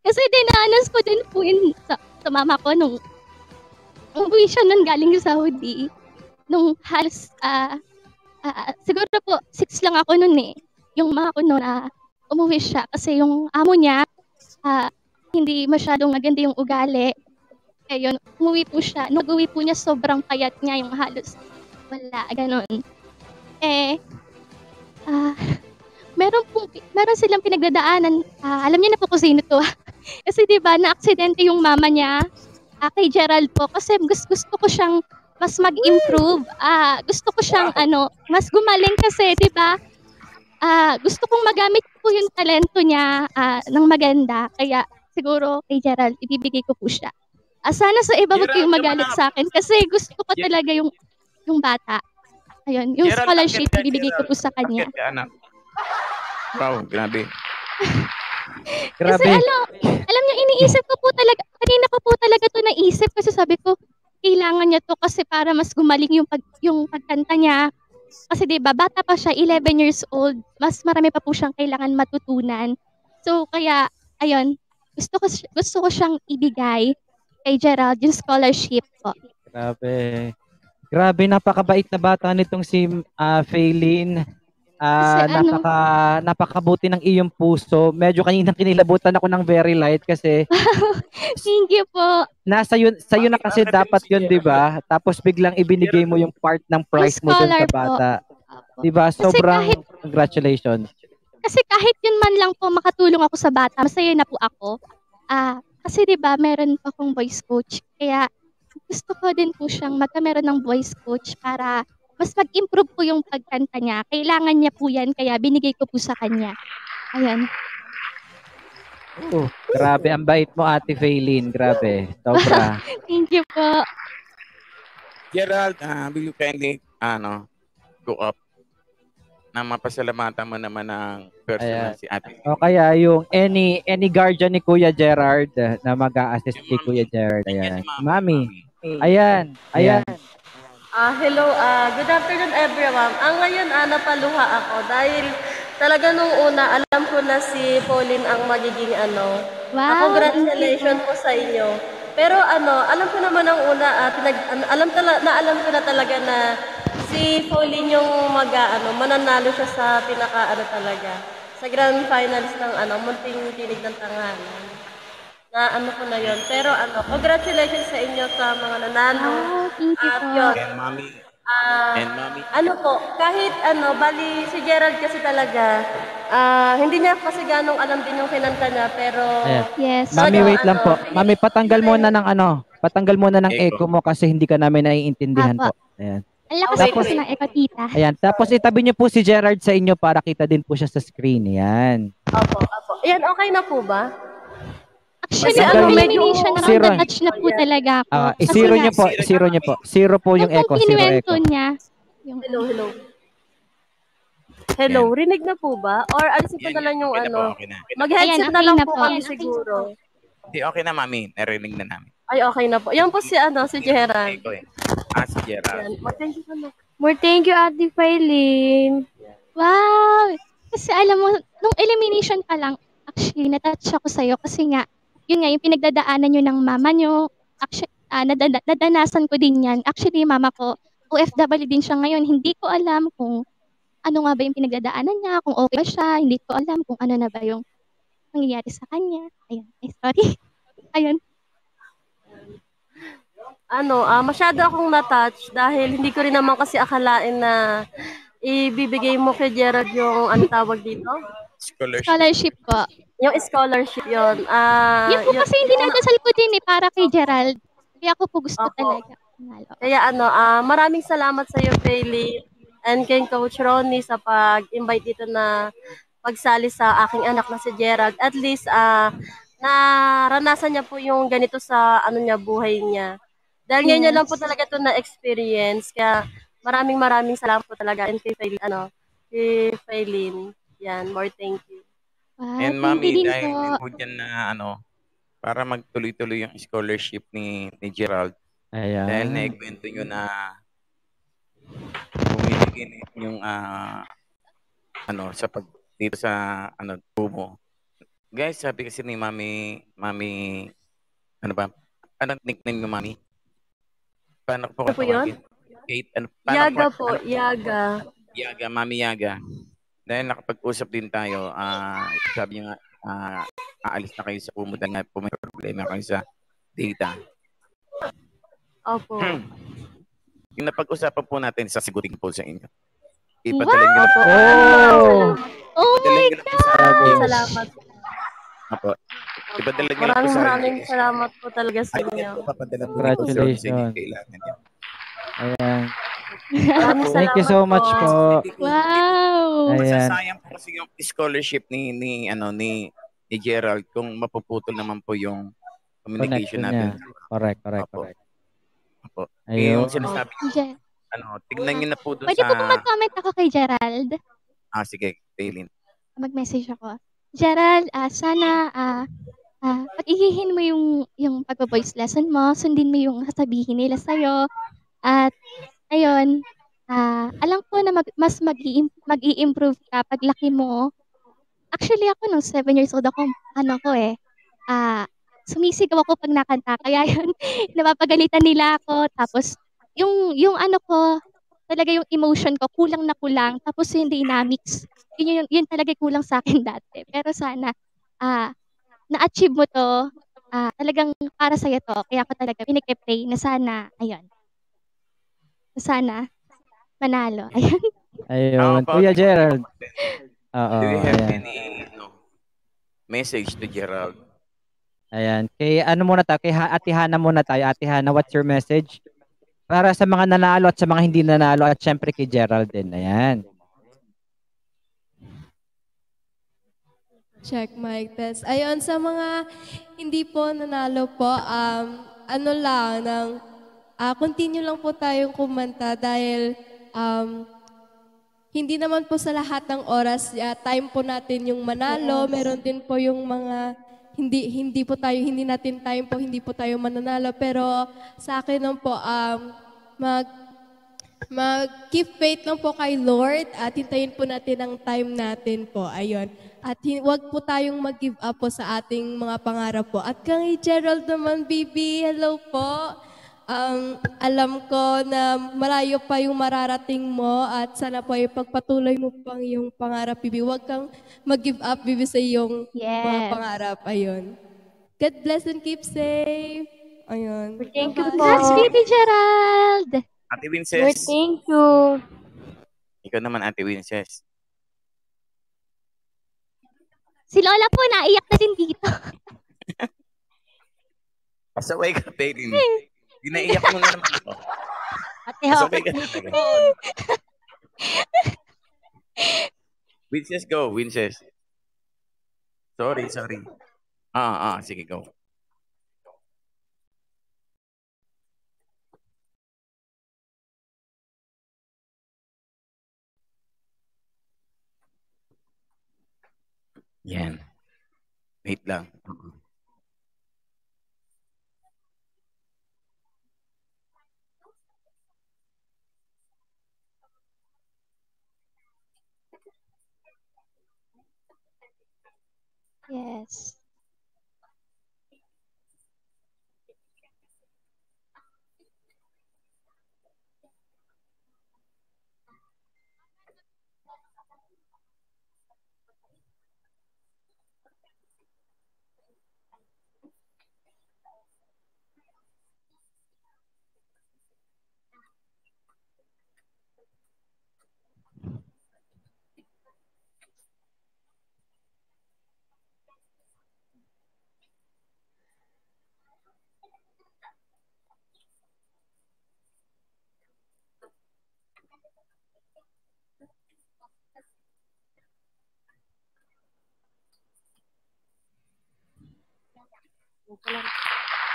I: Kasi dinanas ko din po yun sa, sa mama ko nung umuwi siya nun galing sa Saudi. Nung halos, ah, ah, siguro po, six lang ako nun eh. Yung mama ko nun, ah, umuwi siya kasi yung amo niya, ah, hindi masyadong maganda yung ugali. Kaya yun, umuwi po siya. Nung uwi po niya, sobrang payat niya yung halos wala, ganun. Eh, ah, meron pong, meron silang pinagdadaanan. Ah, alam niyo na po kung sino to. kasi 'di ba na-aksidente yung mama niya ah, kay Gerald po kasi gusto, gusto ko siyang mas mag-improve. Ah, gusto ko siyang ano, mas gumaling kasi 'di ba? Ah, gusto kong magamit po yung talento niya ah, ng maganda. Kaya siguro kay Gerald ibibigay ko po siya. Ah, sana sa iba wag kayong magalit sa akin kasi gusto ko
A: Ger-
I: talaga yung yung bata. Ayun, yung
A: Gerald,
I: scholarship
A: ka,
I: ibibigay ko po sa kanya.
A: Ka, anak. Wow, grabe.
I: Kasi alam, alam niyo, iniisip ko po talaga, kanina ko po talaga to naisip kasi sabi ko, kailangan niya to kasi para mas gumaling yung, pag, yung pagkanta niya. Kasi 'di ba bata pa siya, 11 years old, mas marami pa po siyang kailangan matutunan. So, kaya, ayun, gusto ko, gusto ko siyang ibigay kay Gerald, yung scholarship po.
D: Grabe. Grabe, napakabait na bata nitong si ah, Faylene. Ah,
I: Kasi ano-
D: napaka napakabuti ng iyong puso. Medyo kanina kinilabutan ako ng very light kasi
I: Thank you po.
D: nasa yun sa na kasi dapat yun, 'di ba? Tapos biglang ibinigay mo yung part ng prize mo dun sa bata. 'Di ba? Sobrang
I: kahit-
D: congratulations.
I: Kasi kahit yun man lang po makatulong ako sa bata, masaya na po ako. Ah, kasi 'di ba, meron pa akong voice coach. Kaya gusto ko din po siyang magkameron ng voice coach para mas mag-improve po yung pagkanta niya. Kailangan niya po yan, kaya binigay ko po sa kanya. Ayan.
D: Oh, grabe ang bait mo, Ate Faylene. Grabe. Sobra.
I: Thank you po.
A: Gerald, uh, will you kindly, ano, go up na mapasalamatan mo naman ng personal
D: Ayan.
A: si ate.
D: O kaya yung any any guardian ni Kuya Gerard eh, na mag-a-assist kay Kuya Gerard. Ayan. Mami. Ayan. Ayan.
J: Ah, hello, ah, good afternoon everyone. Ang ngayon, ah, napaluha ako dahil talaga nung una, alam ko na si Pauline ang magiging ano. Ah,
I: Wow.
J: congratulations po sa inyo. Pero ano, alam ko naman ang una, ah, pinag, alam tala, na alam ko na talaga na si Pauline yung mag, ano, mananalo siya sa pinaka, ano talaga, sa grand finals ng, ano, munting tinig ng tangalan. Na ano ko na yon Pero ano, congratulations sa inyo sa mga nanalo.
I: Wow, thank you po.
J: yun,
A: And mommy.
J: Ah,
A: And mommy.
J: ano po, kahit ano, bali si Gerald kasi talaga, ah, hindi niya kasi ganong alam din yung kinanta niya, pero
D: Ayan.
I: Yes.
D: Mami,
J: Ano,
D: wait lang
J: ano,
D: po. Mami, patanggal muna ng ano.
K: patanggal muna ng
A: Echo.
K: echo mo kasi hindi ka namin naiintindihan
I: Apo.
K: po. Ayan.
I: Ang lakas
J: Wait,
I: po ng eco, tita.
K: Ayan. Tapos itabi niyo po si Gerard sa inyo para kita din po siya sa screen. Ayan.
J: Opo, opo. Yan, okay na po ba?
I: Actually,
J: Kasi
I: ang
J: ano, medyo
I: na
K: zero.
I: touch na po talaga ako. Kasi
K: isiro
I: nga,
K: niyo po, isiro niyo po. Zero po yung echo, zero echo.
I: niya, yung
J: Hello, hello. Hello, rinig na po ba? Or alisin ko na lang yung
A: okay na po,
J: ano?
A: okay na.
J: Mag-headset
I: Ayan,
J: na lang
I: na
J: po
I: po.
J: kami
I: Ayan,
J: siguro.
A: Hindi, okay na, mami. Narinig na namin.
J: Ay, okay na po. Yan po si ano, si Gerald.
A: Echo Ah, si Gerald.
J: Na.
G: More thank you, Ate Faylene.
I: Wow! Kasi alam mo, nung elimination pa lang, actually, natouch ako sa'yo kasi nga, yun nga, yung pinagdadaanan nyo ng mama nyo, actually, ah, nadada- nadanasan ko din yan. Actually, mama ko, OFW din siya ngayon. Hindi ko alam kung ano nga ba yung pinagdadaanan niya, kung okay ba siya. Hindi ko alam kung ano na ba yung nangyayari sa kanya. Ayun, eh, sorry. Ayun.
J: Ano, ah masyado akong na-touch dahil hindi ko rin naman kasi akalain na ibibigay mo kay Gerald yung ano tawag dito?
A: Scholarship.
I: Scholarship po.
J: Yung scholarship yon. Ah,
I: Yun po
J: yun-
I: kasi yung dinadasal ko din eh, para kay Gerald. Kaya ako po gusto
J: Opo.
I: talaga. Manalo.
J: Kaya ano, ah maraming salamat sa iyo, Bailey, and kay Coach Ronnie sa pag-invite dito na pagsali sa aking anak na si Gerald. At least, ah naranasan niya po yung ganito sa ano niya, buhay niya. Dahil ngayon niya lang po talaga ito na-experience. Kaya maraming maraming salamat po talaga and kay Faylin, ano, kay Faylin. Yan, more thank you.
I: Wow,
A: And
I: thank
A: mami,
I: you din
A: dahil
I: po.
A: dyan na ano, para magtuloy-tuloy yung scholarship ni, ni Gerald. Dahil
K: Ayan.
A: naikwento nyo na bumibigay yung ah, ano sa pag dito sa ano Tumo. Guys, sabi kasi ni Mami, Mami ano ba? Anong nickname mo, Mami? Paano po
J: po yun?
A: tawagin? Kate, ano, paano
J: Yaga
A: po-
J: po,
A: ano-
J: Yaga.
A: Yaga, Mami Yaga. Dahil nakapag-usap din tayo, ah sabi niya nga, ah, aalis na kayo sa Kumu dahil nga po may problema kayo sa data.
J: Opo.
A: Yung napag-usapan po natin, sasagutin ko po sa inyo. Ipadala niyo na po.
K: Oh!
I: Oh my
A: akin.
J: Salamat.
A: Apo. Ipadala niyo na po
J: Maraming
A: sa
J: maraming salamat po talaga sa inyo.
A: papadala po sa
K: Congratulations.
A: kailangan niya.
K: Ayan.
J: Maraming
K: Thank you so much po.
I: Wow!
K: Ayan.
A: Masasayang po kasi yung scholarship ni ni ano ni ni Gerald kung mapuputol naman po yung communication
K: Connection
A: natin.
K: niya. Correct, correct,
A: Opo.
K: correct.
A: Opo. Eh,
K: Ayun.
A: yung sinasabi
I: Ge-
A: ano, tignan niyo na po doon
I: Pwede
A: sa
I: po ba mag-comment ako kay Gerald?
A: Ah, sige, Taylin.
I: Mag-message ako. Gerald, ah, sana ah ah, pag-ihihin mo yung yung pagbo-voice lesson mo, sundin mo yung sasabihin nila sa'yo. At ayun, ah, alam ko na mag, mas mag-i- mag-i-improve ka pag laki mo. Actually ako nung 7 years old ako, ano ko eh, ah, sumisigaw ako pag nakanta. Kaya yun, napapagalitan nila ako. Tapos, yung, yung ano ko, talaga yung emotion ko, kulang na kulang. Tapos yung dynamics, yun, yun, yun talaga kulang sa akin dati. Pero sana, ah, na-achieve mo to, ah, talagang para sa'yo to. Kaya ako talaga pinag-pray na sana, ayun, na sana, manalo. Ayun.
K: Ayun. Kuya? Gerald. Oo,
A: Do you have
K: ayan.
A: any no, message to Gerald?
K: Ayan. Kay ano muna tayo? Kay Ate Hana muna tayo. Ate Hana, what's your message? Para sa mga nanalo at sa mga hindi nanalo at syempre kay Gerald din. Ayan.
G: Check mic test. Ayun, sa mga hindi po nanalo po, um, ano lang, ng, ah, continue lang po tayong kumanta dahil um, hindi naman po sa lahat ng oras, ah, time po natin yung manalo. Meron din po yung mga hindi hindi po tayo hindi natin time po hindi po tayo mananalo pero sa akin lang po um mag mag-keep faith lang po kay Lord at hintayin po natin ang time natin po. Ayun. At hin- wag po tayong mag-give up po sa ating mga pangarap po. At kay Gerald naman, Bibi, hello po. Um, alam ko na malayo pa yung mararating mo at sana po ay pagpatuloy mo pang yung pangarap, Bibi. Huwag kang mag-give up, Bibi, sa iyong mga
I: Yes.
G: pangarap. Ayun. God bless and keep safe. Ayun.
J: Thank you po.
I: Congrats, baby Gerald!
A: Ate Winces.
J: thank you.
A: Ikaw naman, Ate Winces.
I: Si Lola po, naiyak na din dito.
A: Pasaway ka, Taylin. Ginaiyak mo na naman ako.
F: Ate
A: Pasaway ka. Winces, go. Winces. Sorry, sorry. Ah, ah, sige, go. Yan. Wait lang. Oo.
I: Yes.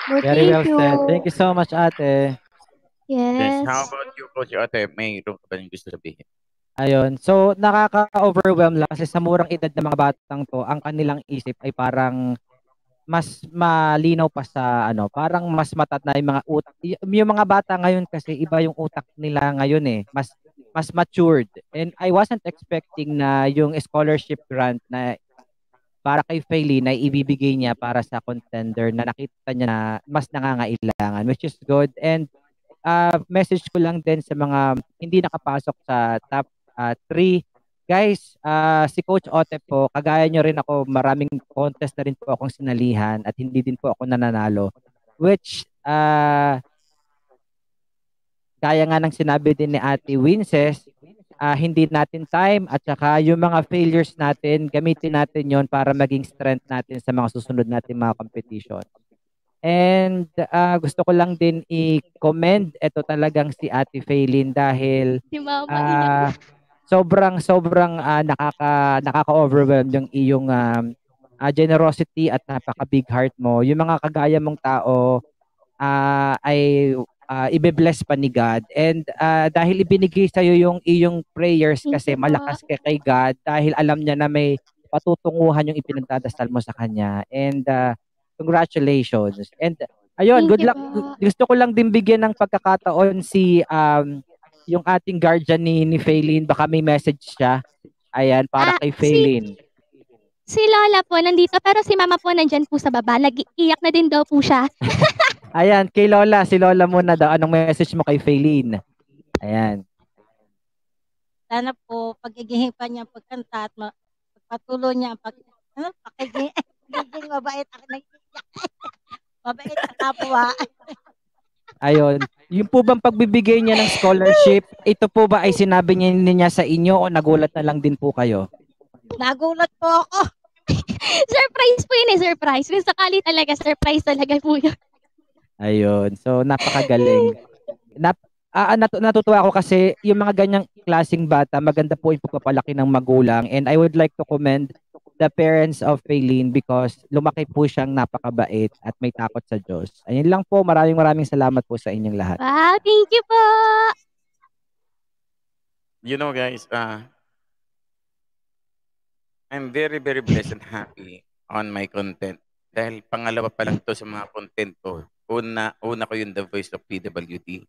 I: Well,
K: Very well
I: thank you.
K: said. Thank you so much, ate.
A: Yes.
I: Yes.
A: How about you, Coach Ate? Mayroon ka ba yung gusto sabihin?
K: Ayun. So, nakaka-overwhelm lang kasi sa murang edad ng mga batang to, ang kanilang isip ay parang mas malinaw pa sa ano, parang mas matat na yung mga utak. y- Yung mga bata ngayon kasi iba yung utak nila ngayon eh. Mas mas matured. And I wasn't expecting na yung scholarship grant na para kay Fayley na ibibigay niya para sa contender na nakita niya na mas nangangailangan which is good. And uh, message ko lang din sa mga hindi nakapasok sa top 3 guys uh, si Coach Ote po kagaya nyo rin ako maraming contest na rin po akong sinalihan at hindi din po ako nananalo which uh, gaya nga ng sinabi din ni Ate Winces ah, hindi natin time at saka yung mga failures natin, gamitin natin yon para maging strength natin sa mga susunod natin mga competition. And ah, gusto ko lang din i-commend ito talagang si Ate Faylin dahil
I: Si Mama iyak.
K: sobrang sobrang ah, nakaka nakaka-overwhelm yung iyong um, ah, generosity at napaka big heart mo. Yung mga kagaya mong tao ah, ay ah, ibe-bless pa ni God. And ah, dahil ibinigay sa iyo yung iyong prayers kasi malakas ka kay God dahil alam niya na may patutunguhan yung ipinagdadasal mo sa kanya. And ah, congratulations. And ayun,
I: Thank
K: good luck.
I: po.
K: Gusto ko lang din bigyan ng pagkakataon si um, yung ating guardian ni, ni Faylin. Baka may message siya. Ayan, para
I: Ah,
K: kay
I: si
K: Faylin.
I: si Lola po nandito pero si Mama po nandyan po sa baba. Nag-iiyak na din daw po siya.
K: Ayan, kay Lola. Si Lola muna daw. Anong message mo kay Faylin? Ayan.
F: Sana po pagiging niya ang pagkanta at ma- pagpatuloy niya ang pag ano, pagiging mabait ako nag-iyak. mabait sa kapwa.
K: Ayun. Yung po bang pagbibigay niya ng scholarship, ito po ba ay sinabi niya, niya sa inyo o nagulat na lang din po kayo?
F: Nagulat po ako.
I: surprise po yun eh, surprise. Kung sakali talaga, surprise talaga po yun.
K: Ayun. So, napakagaling. Nap, ah, ah, natu- natutuwa ako kasi yung mga ganyang klasing bata, maganda po yung pagpapalaki ng magulang. And I would like to commend the parents of Faylene because lumaki po siyang napakabait at may takot sa Diyos. Ayun lang po. Maraming maraming salamat po sa inyong lahat.
I: Wow, thank you po.
A: You know, guys, uh, I'm very, very blessed and happy on my content. Dahil pangalawa pa lang to sa mga content ko. Una, una ko yung The Voice of PWD.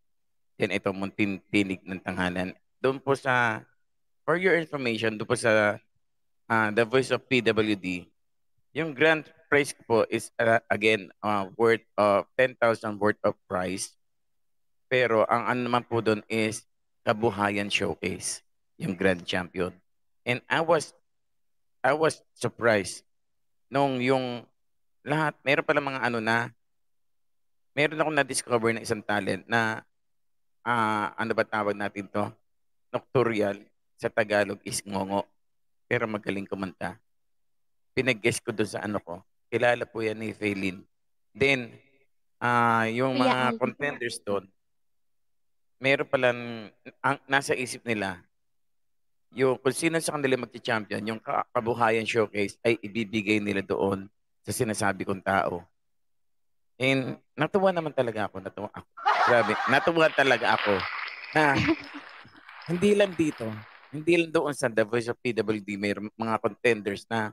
A: Then ito, Muntin Tinig ng Tanghalan. Doon po sa, for your information, doon po sa uh, The Voice of PWD, yung grand prize po is, uh, again, uh, worth of 10,000 worth of prize. Pero ang ano naman po doon is Kabuhayan Showcase, yung grand champion. And I was I was surprised nung yung lahat, meron pala mga ano na, meron akong na-discover na isang talent na, ah ano ba tawag natin to? Nocturial. Sa Tagalog is ngongo. Pero magaling kumanta. Pinag-guess ko doon sa ano ko. Kilala po yan ni Faylin. Then, ah, yung mga
I: Alvin.
A: contenders doon, meron palang, ang, nasa isip nila, yung kung sino sa kanila magti-champion, yung ka- kabuhayan showcase ay ibibigay nila doon sa sinasabi kong tao. And natuwa naman talaga ako, natuwa ako. Grabe, natuwa talaga ako na hindi lang dito, hindi lang doon sa The Voice of PWD, may mga contenders na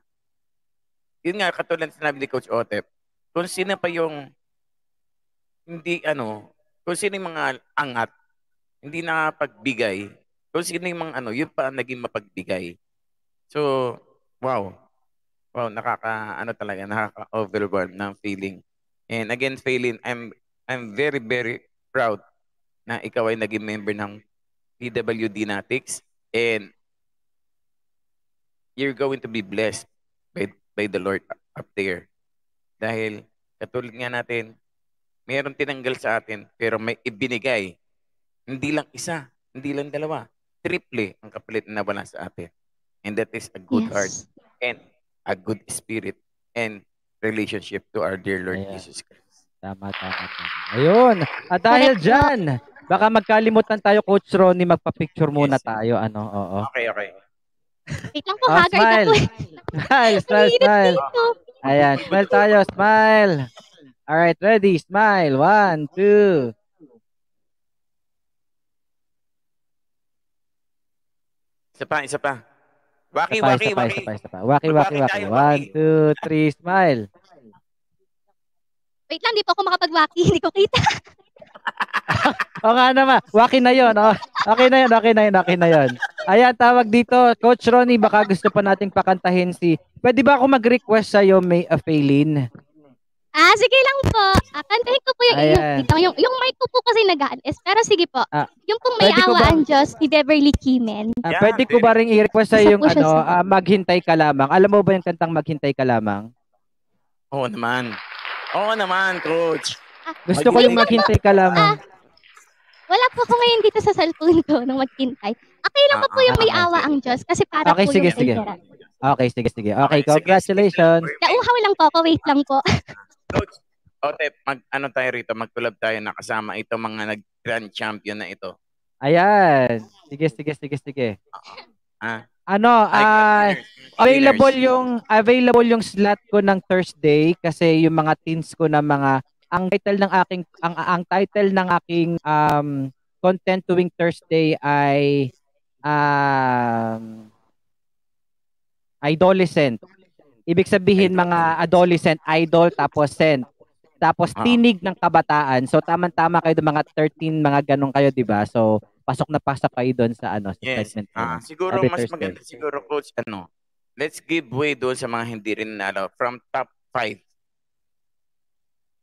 A: yun nga, katulad sinabi ni Coach Otep, kung sino pa yung hindi ano, kung sino yung mga angat, hindi nakapagbigay, kung sino yung mga ano, yun pa ang naging mapagbigay. So, wow. Wow, nakaka, ano talaga, nakaka-overwhelm ng feeling. And again, Phelan, I'm, I'm very, very proud na ikaw ay naging member ng PWD Natics and you're going to be blessed by, by the Lord up there. Dahil katulad nga natin, mayroon tinanggal sa atin pero may ibinigay. Hindi lang isa, hindi lang dalawa. Triple ang kapalit na nawala sa atin. And that is a good
I: Yes.
A: heart and a good spirit and relationship to our dear Lord
K: Ayan.
A: Jesus Christ.
K: Tama, tama, tama. Ayun. At dahil
I: Correct po.
K: dyan, baka magkalimutan tayo, Coach Ronnie, magpa-picture muna
A: Yes.
K: tayo. Ano, oo.
A: Okay, okay.
I: Wait lang po,
K: Oh,
I: haggard
K: smile.
I: ako. eh.
K: Smile, smile, smile. Ayan, smile tayo, smile. Alright, ready, smile. One, two.
A: Isa pa, isa pa. Waki,
K: Isa pa,
A: waki,
K: isa pa,
A: waki.
K: isa pa, isa pa. Waki, waki,
A: Waki
K: waki.
A: tayo,
K: One,
A: waki.
K: two, three, smile.
I: Wait lang, di po ako makapag-waki. Hindi ko kita.
K: O nga naman, waki na yon. Oh. Okay na yun, okay na yun, okay na yun. Ayan, tawag dito, Coach Ronnie, baka gusto pa nating pakantahin si... Pwede ba ako mag-request sa'yo, May Afaylin?
I: Ah, sige lang po. Ah, kantahin ko po yung, yung,
K: Ayan.
I: ito, yung, yung mic ko po kasi nag-alis. Pero sige po.
K: Ah,
I: yung pong may
K: pwede ko
I: awa
K: ba-
I: ang Diyos ni Beverly Kimen.
K: Ah,
A: Yeah,
K: pwede ko ba rin i-request sa
I: Isa
K: yung
I: po siya
K: ano,
I: sa-
K: ah, maghintay ka lamang? Alam mo ba yung kantang maghintay ka lamang?
A: Oo naman. Oo naman, coach.
I: Ah,
K: Gusto ko yung maghintay ka lamang.
I: wala po ako ngayon dito sa cellphone ko nung magkintay. Okay lang po
A: Ah,
I: yung
A: ah,
I: may
A: ah,
I: awa ang Diyos kasi para
K: Okay,
I: po
K: sige,
I: yung
K: sige. Okay, sige, sige. Okay,
A: sige,
K: congratulations.
A: sige.
I: Nauhaw lang po ako. Wait lang po.
A: Coach, Otep, mag, ano tayo rito, magtulab tayo na kasama ito mga nag-grand champion na ito.
K: Ayan. Sige, sige, sige, sige.
A: Ah,
K: Ano,
A: winners.
K: available yung available yung slot ko ng Thursday kasi yung mga teams ko na mga ang title ng aking ang ang title ng aking um content tuwing Thursday ay um adolescent. Ibig sabihin mga adolescent idol tapos sent. Tapos
A: Ah.
K: tinig ng kabataan. So tama-tama kayo doon mga 13 mga ganun kayo, 'di ba? So pasok na pasok kayo doon sa ano sa
A: Yes.
K: segment.
A: Ah, siguro
K: Every
A: mas
K: Thursday.
A: maganda siguro coach ano. Let's give way doon sa mga hindi rin nanalo from top 5.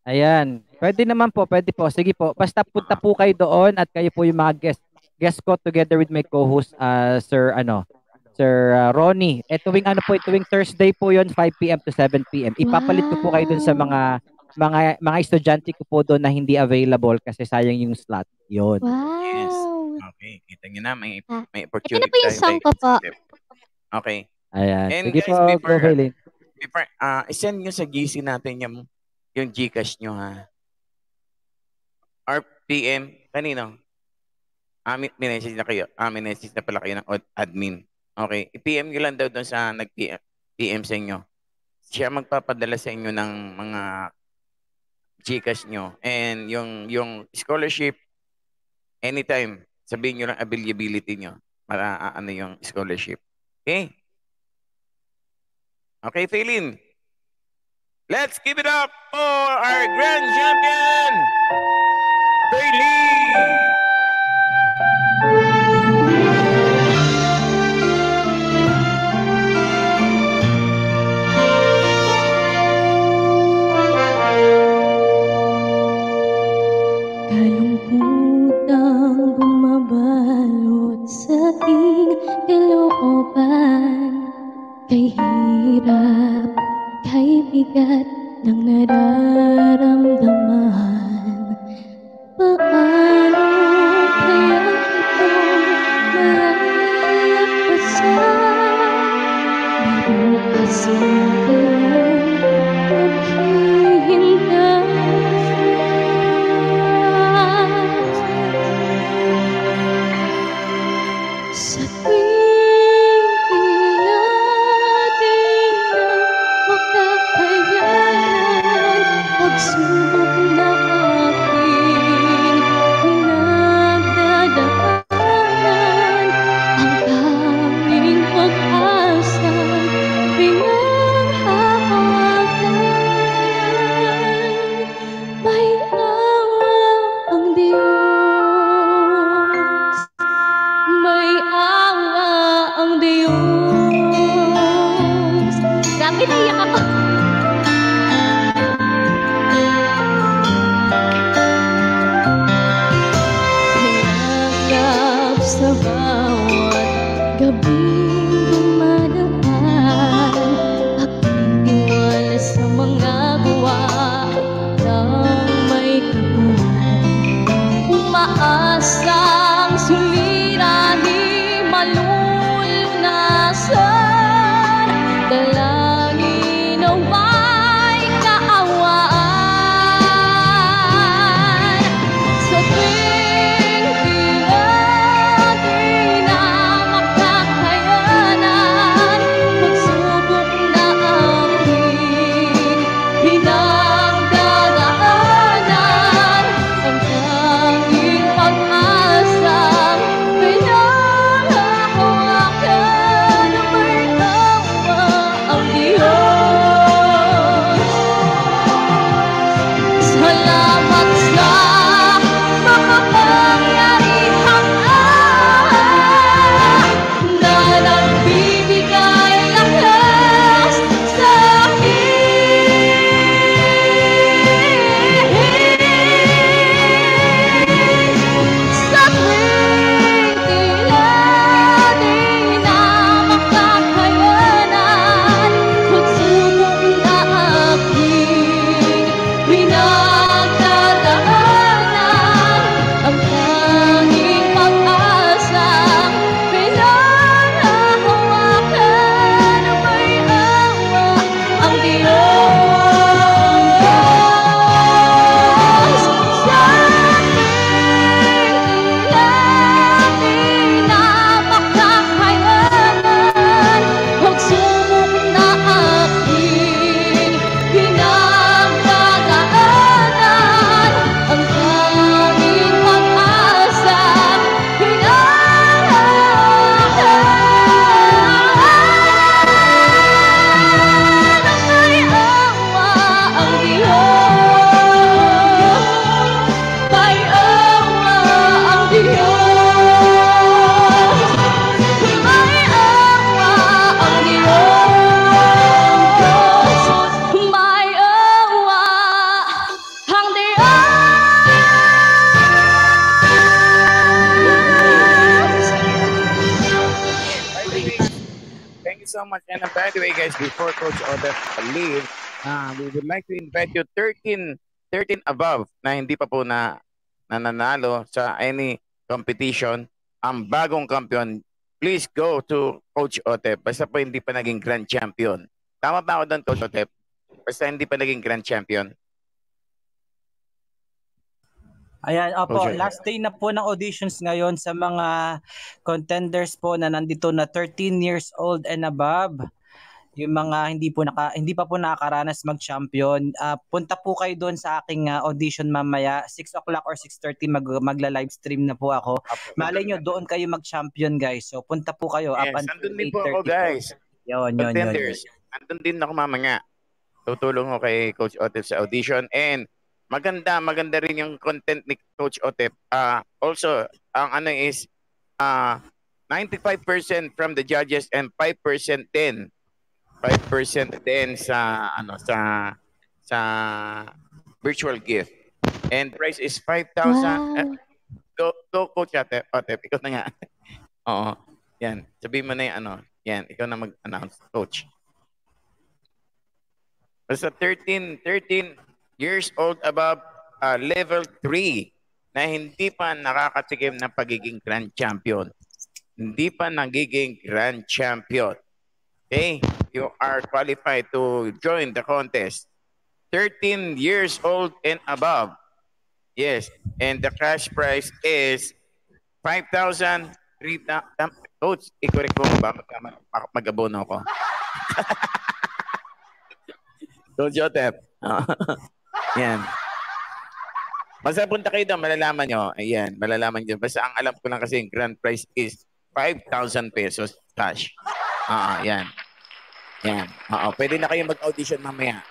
K: Ayan. Pwede naman po, pwede po. Sige po. Basta punta po kayo doon at kayo po yung mga guest guest ko together with my co-host uh, Sir ano Sir uh, Ronnie. Eh tuwing ano po, tuwing Thursday po 'yon 5 PM to 7 PM. Ipapalit ko po kayo doon sa mga mga mga estudyante ko po doon na hindi available kasi sayang yung slot. 'Yon.
A: Yes.
I: Wow.
A: Okay, kita niyo na may
I: Ah,
A: may
I: Ito
A: opportunity.
I: na po yung song ko po.
A: Okay.
K: Ayan.
A: And
K: Sige
A: guys,
K: po,
A: before-
K: go Helen.
A: Before, ah, isend nyo sa GC natin yung, yung Gcash nyo ha. RPM, kanino? Amin, minessage na kayo. Ah, minessage na pala kayo ng admin. Okay. I-PM nyo lang daw doon sa nag-PM PM sa inyo. Siya magpapadala sa inyo ng mga Gcash nyo. And yung, yung scholarship, anytime, sabihin nyo lang availability nyo para ano yung scholarship. Okay? Okay, Phelan. Let's give it up for our grand champion, Phelan.
G: Kay hirap, kay bigat ng nararamdaman. Paano
A: hindi pa po na nananalo sa any competition. Ang bagong kampiyon, please go to Coach Otep. Basta po hindi pa naging grand champion. Tama ba ako doon, Coach Otep? Basta hindi pa naging grand champion.
D: Ayan, opo,
A: Okay.
D: last day na po ng auditions ngayon sa mga contenders po na nandito na 13 years old and above. Yung mga hindi po naka hindi pa po nakakaranas mag-champion, ah, punta po kayo doon sa aking ah, audition mamaya 6 o'clock or 6:30 mag magla-live stream na po ako. Malay nyo doon kayo mag-champion guys. So punta po kayo up
A: Yes,
D: until
A: nandun din po ako,
D: 8:30 po.
A: guys.
D: Yun, yun.
A: Contenders. Andun din ako mamaya. Tutulong ko kay Coach Otep sa audition. And maganda, maganda rin yung content ni Coach Otep. Ah, also, ang ano is ah 95% from the judges and 5% din 5% din sa ano sa sa virtual gift. And price is 5,000.
I: Wow.
A: Go, go, Coach Otep. Otep, ikaw na nga. Oo. Yan. Sabihin mo na yung ano. Yan. Ikaw na mag-announce, Coach. Basta 13, 13 years old above uh, level 3 na hindi pa nakakatikim ng pagiging grand champion. Hindi pa nagiging grand champion. Okay? You are qualified to join the contest. 13 years old and above. Yes. And the cash prize is 5,000 3,000. Coach, i-correct ko ba? Mag- mag- Mag-abono ako. Coach Jotep. Yan. Basta punta kayo doon, malalaman nyo. Ayan, malalaman nyo. Basta ang alam ko lang kasi grand prize is 5,000 pesos cash. Oo, yan. Yan. Oo, pwede na kayo mag-audition mamaya.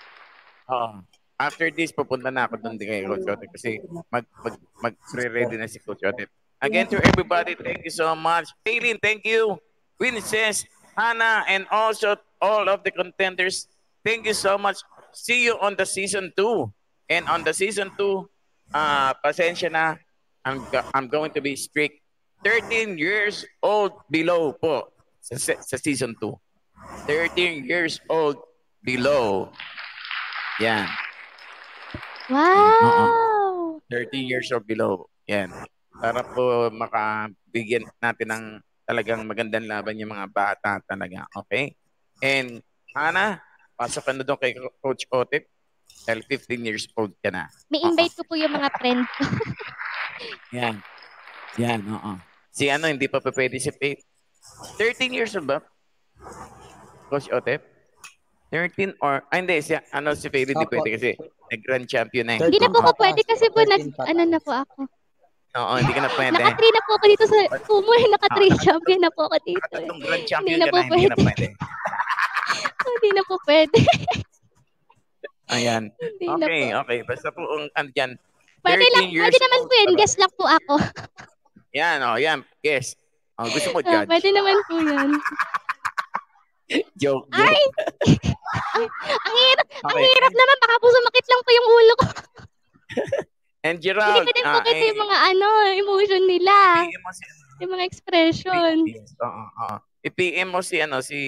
A: Oo. After this, pupunta na ako doon din kay Coach Jotep kasi mag, mag, mag-ready na si Coach Jotep. Again to everybody, thank you so much. Kaylin, thank you. Princess, Hannah, and also all of the contenders, thank you so much. See you on the season 2. And on the season 2, uh, pasensya na, I'm, I'm going to be strict. 13 years old below po sa, sa season 2. 13 years old below. Yan.
I: Wow!
A: 13 years or below. Yan. Para po makabigyan natin ng talagang magandang laban yung mga bata talaga. Okay? And, Hana, pasok ka na doon kay Coach Otip. Dahil 15 years old ka na.
I: May invite ko po yung mga friend.
A: Yan. Yan, oo. Si ano, hindi pa pa pwede si Faith. 13 years old ba? Coach Otep? 13 or, ah, hindi, si, ano, si Fairy di
D: Opo.
A: pwede kasi nag-grand champion na eh.
I: Hindi na po po pwede kasi po nag, ano na po ako.
A: Oo, hindi ka na pwede.
I: Naka-3 na po ako dito sa Kumu. Naka-3 champion na po ako dito. eh.
A: Grand
I: Hindi
A: champion
I: na
A: ka
I: po
A: na, hindi na
I: pwede.
A: pwede.
I: Hindi na po pwede.
A: Ayan.
I: Hindi na
A: Okay, okay. Basta po, ang, ano dyan,
I: Pwede
A: 13
I: lang, pwede naman po yan.
A: pa ba?
I: Guess lang po ako.
A: Yan, oh, yan. Yes. Oh, gusto mo
I: Ah,
A: judge?
I: pwede naman po yan.
A: Joke, joke.
I: Ay! ang, ang hirap, ang
A: Okay.
I: hirap naman. Baka po sumakit lang po yung ulo ko.
A: And
I: Hindi
A: Gerald,
I: ko din po kita
A: eh,
I: yung mga ano, emotion nila. Yung mga expression.
A: Oo, oo. I-PM mo si, ano, si...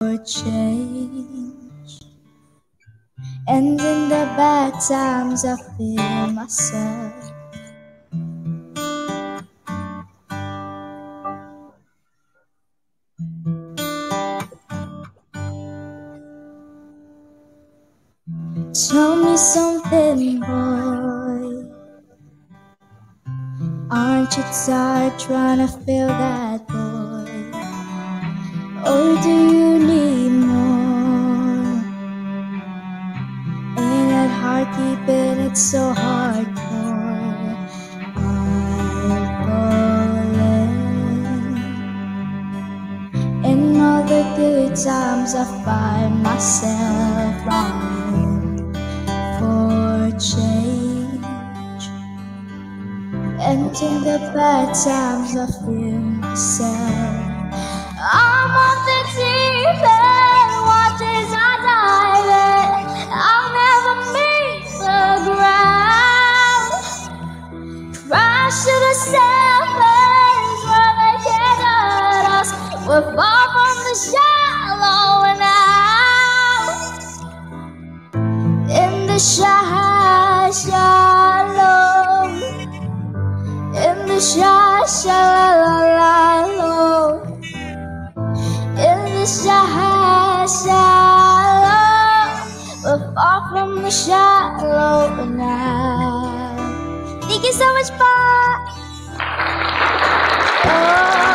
B: for change. And in the bad times, I feel myself. Tell me something, boy. Aren't you tired trying to fill that void? Or oh, do you hard keeping it so hardcore? I'm. In all the good times, I find myself longing for change. And in the bad times, I feel myself. They can't hurt us. We're far from the shallow now. In the shy, shallow. In the shy, shallow. In the shy, shallow. We're far from the shallow now. Thank you so much, Bob. I'm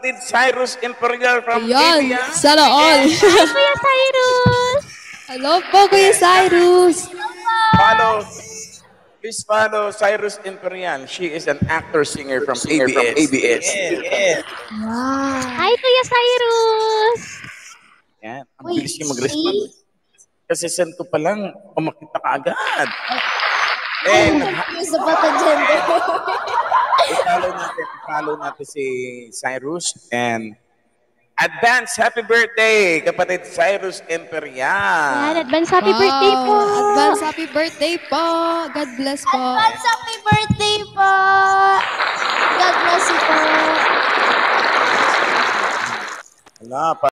A: kapatid Cyrus Imperial from
G: Ayun,
A: India.
G: sana all.
I: Hi, Kuya Cyrus!
G: Hello po, Kuya Cyrus.
A: Follow. Please follow Cyrus Imperial. She is an actor singer from ABS. ABS.
I: Wow. Hi, Kuya Cyrus!
A: Yan. Ang bilis niya mag-respond. Kasi send ko pa lang, umakita ka agad. And
B: Confused about the gender.
A: follow natin, follow natin si Cyrus and advance happy birthday kapatid Cyrus Imperial.
I: Yan, advance happy birthday po!
G: Advance happy birthday po. God bless po.
B: Advance happy birthday po. God bless you po.
A: Wala pa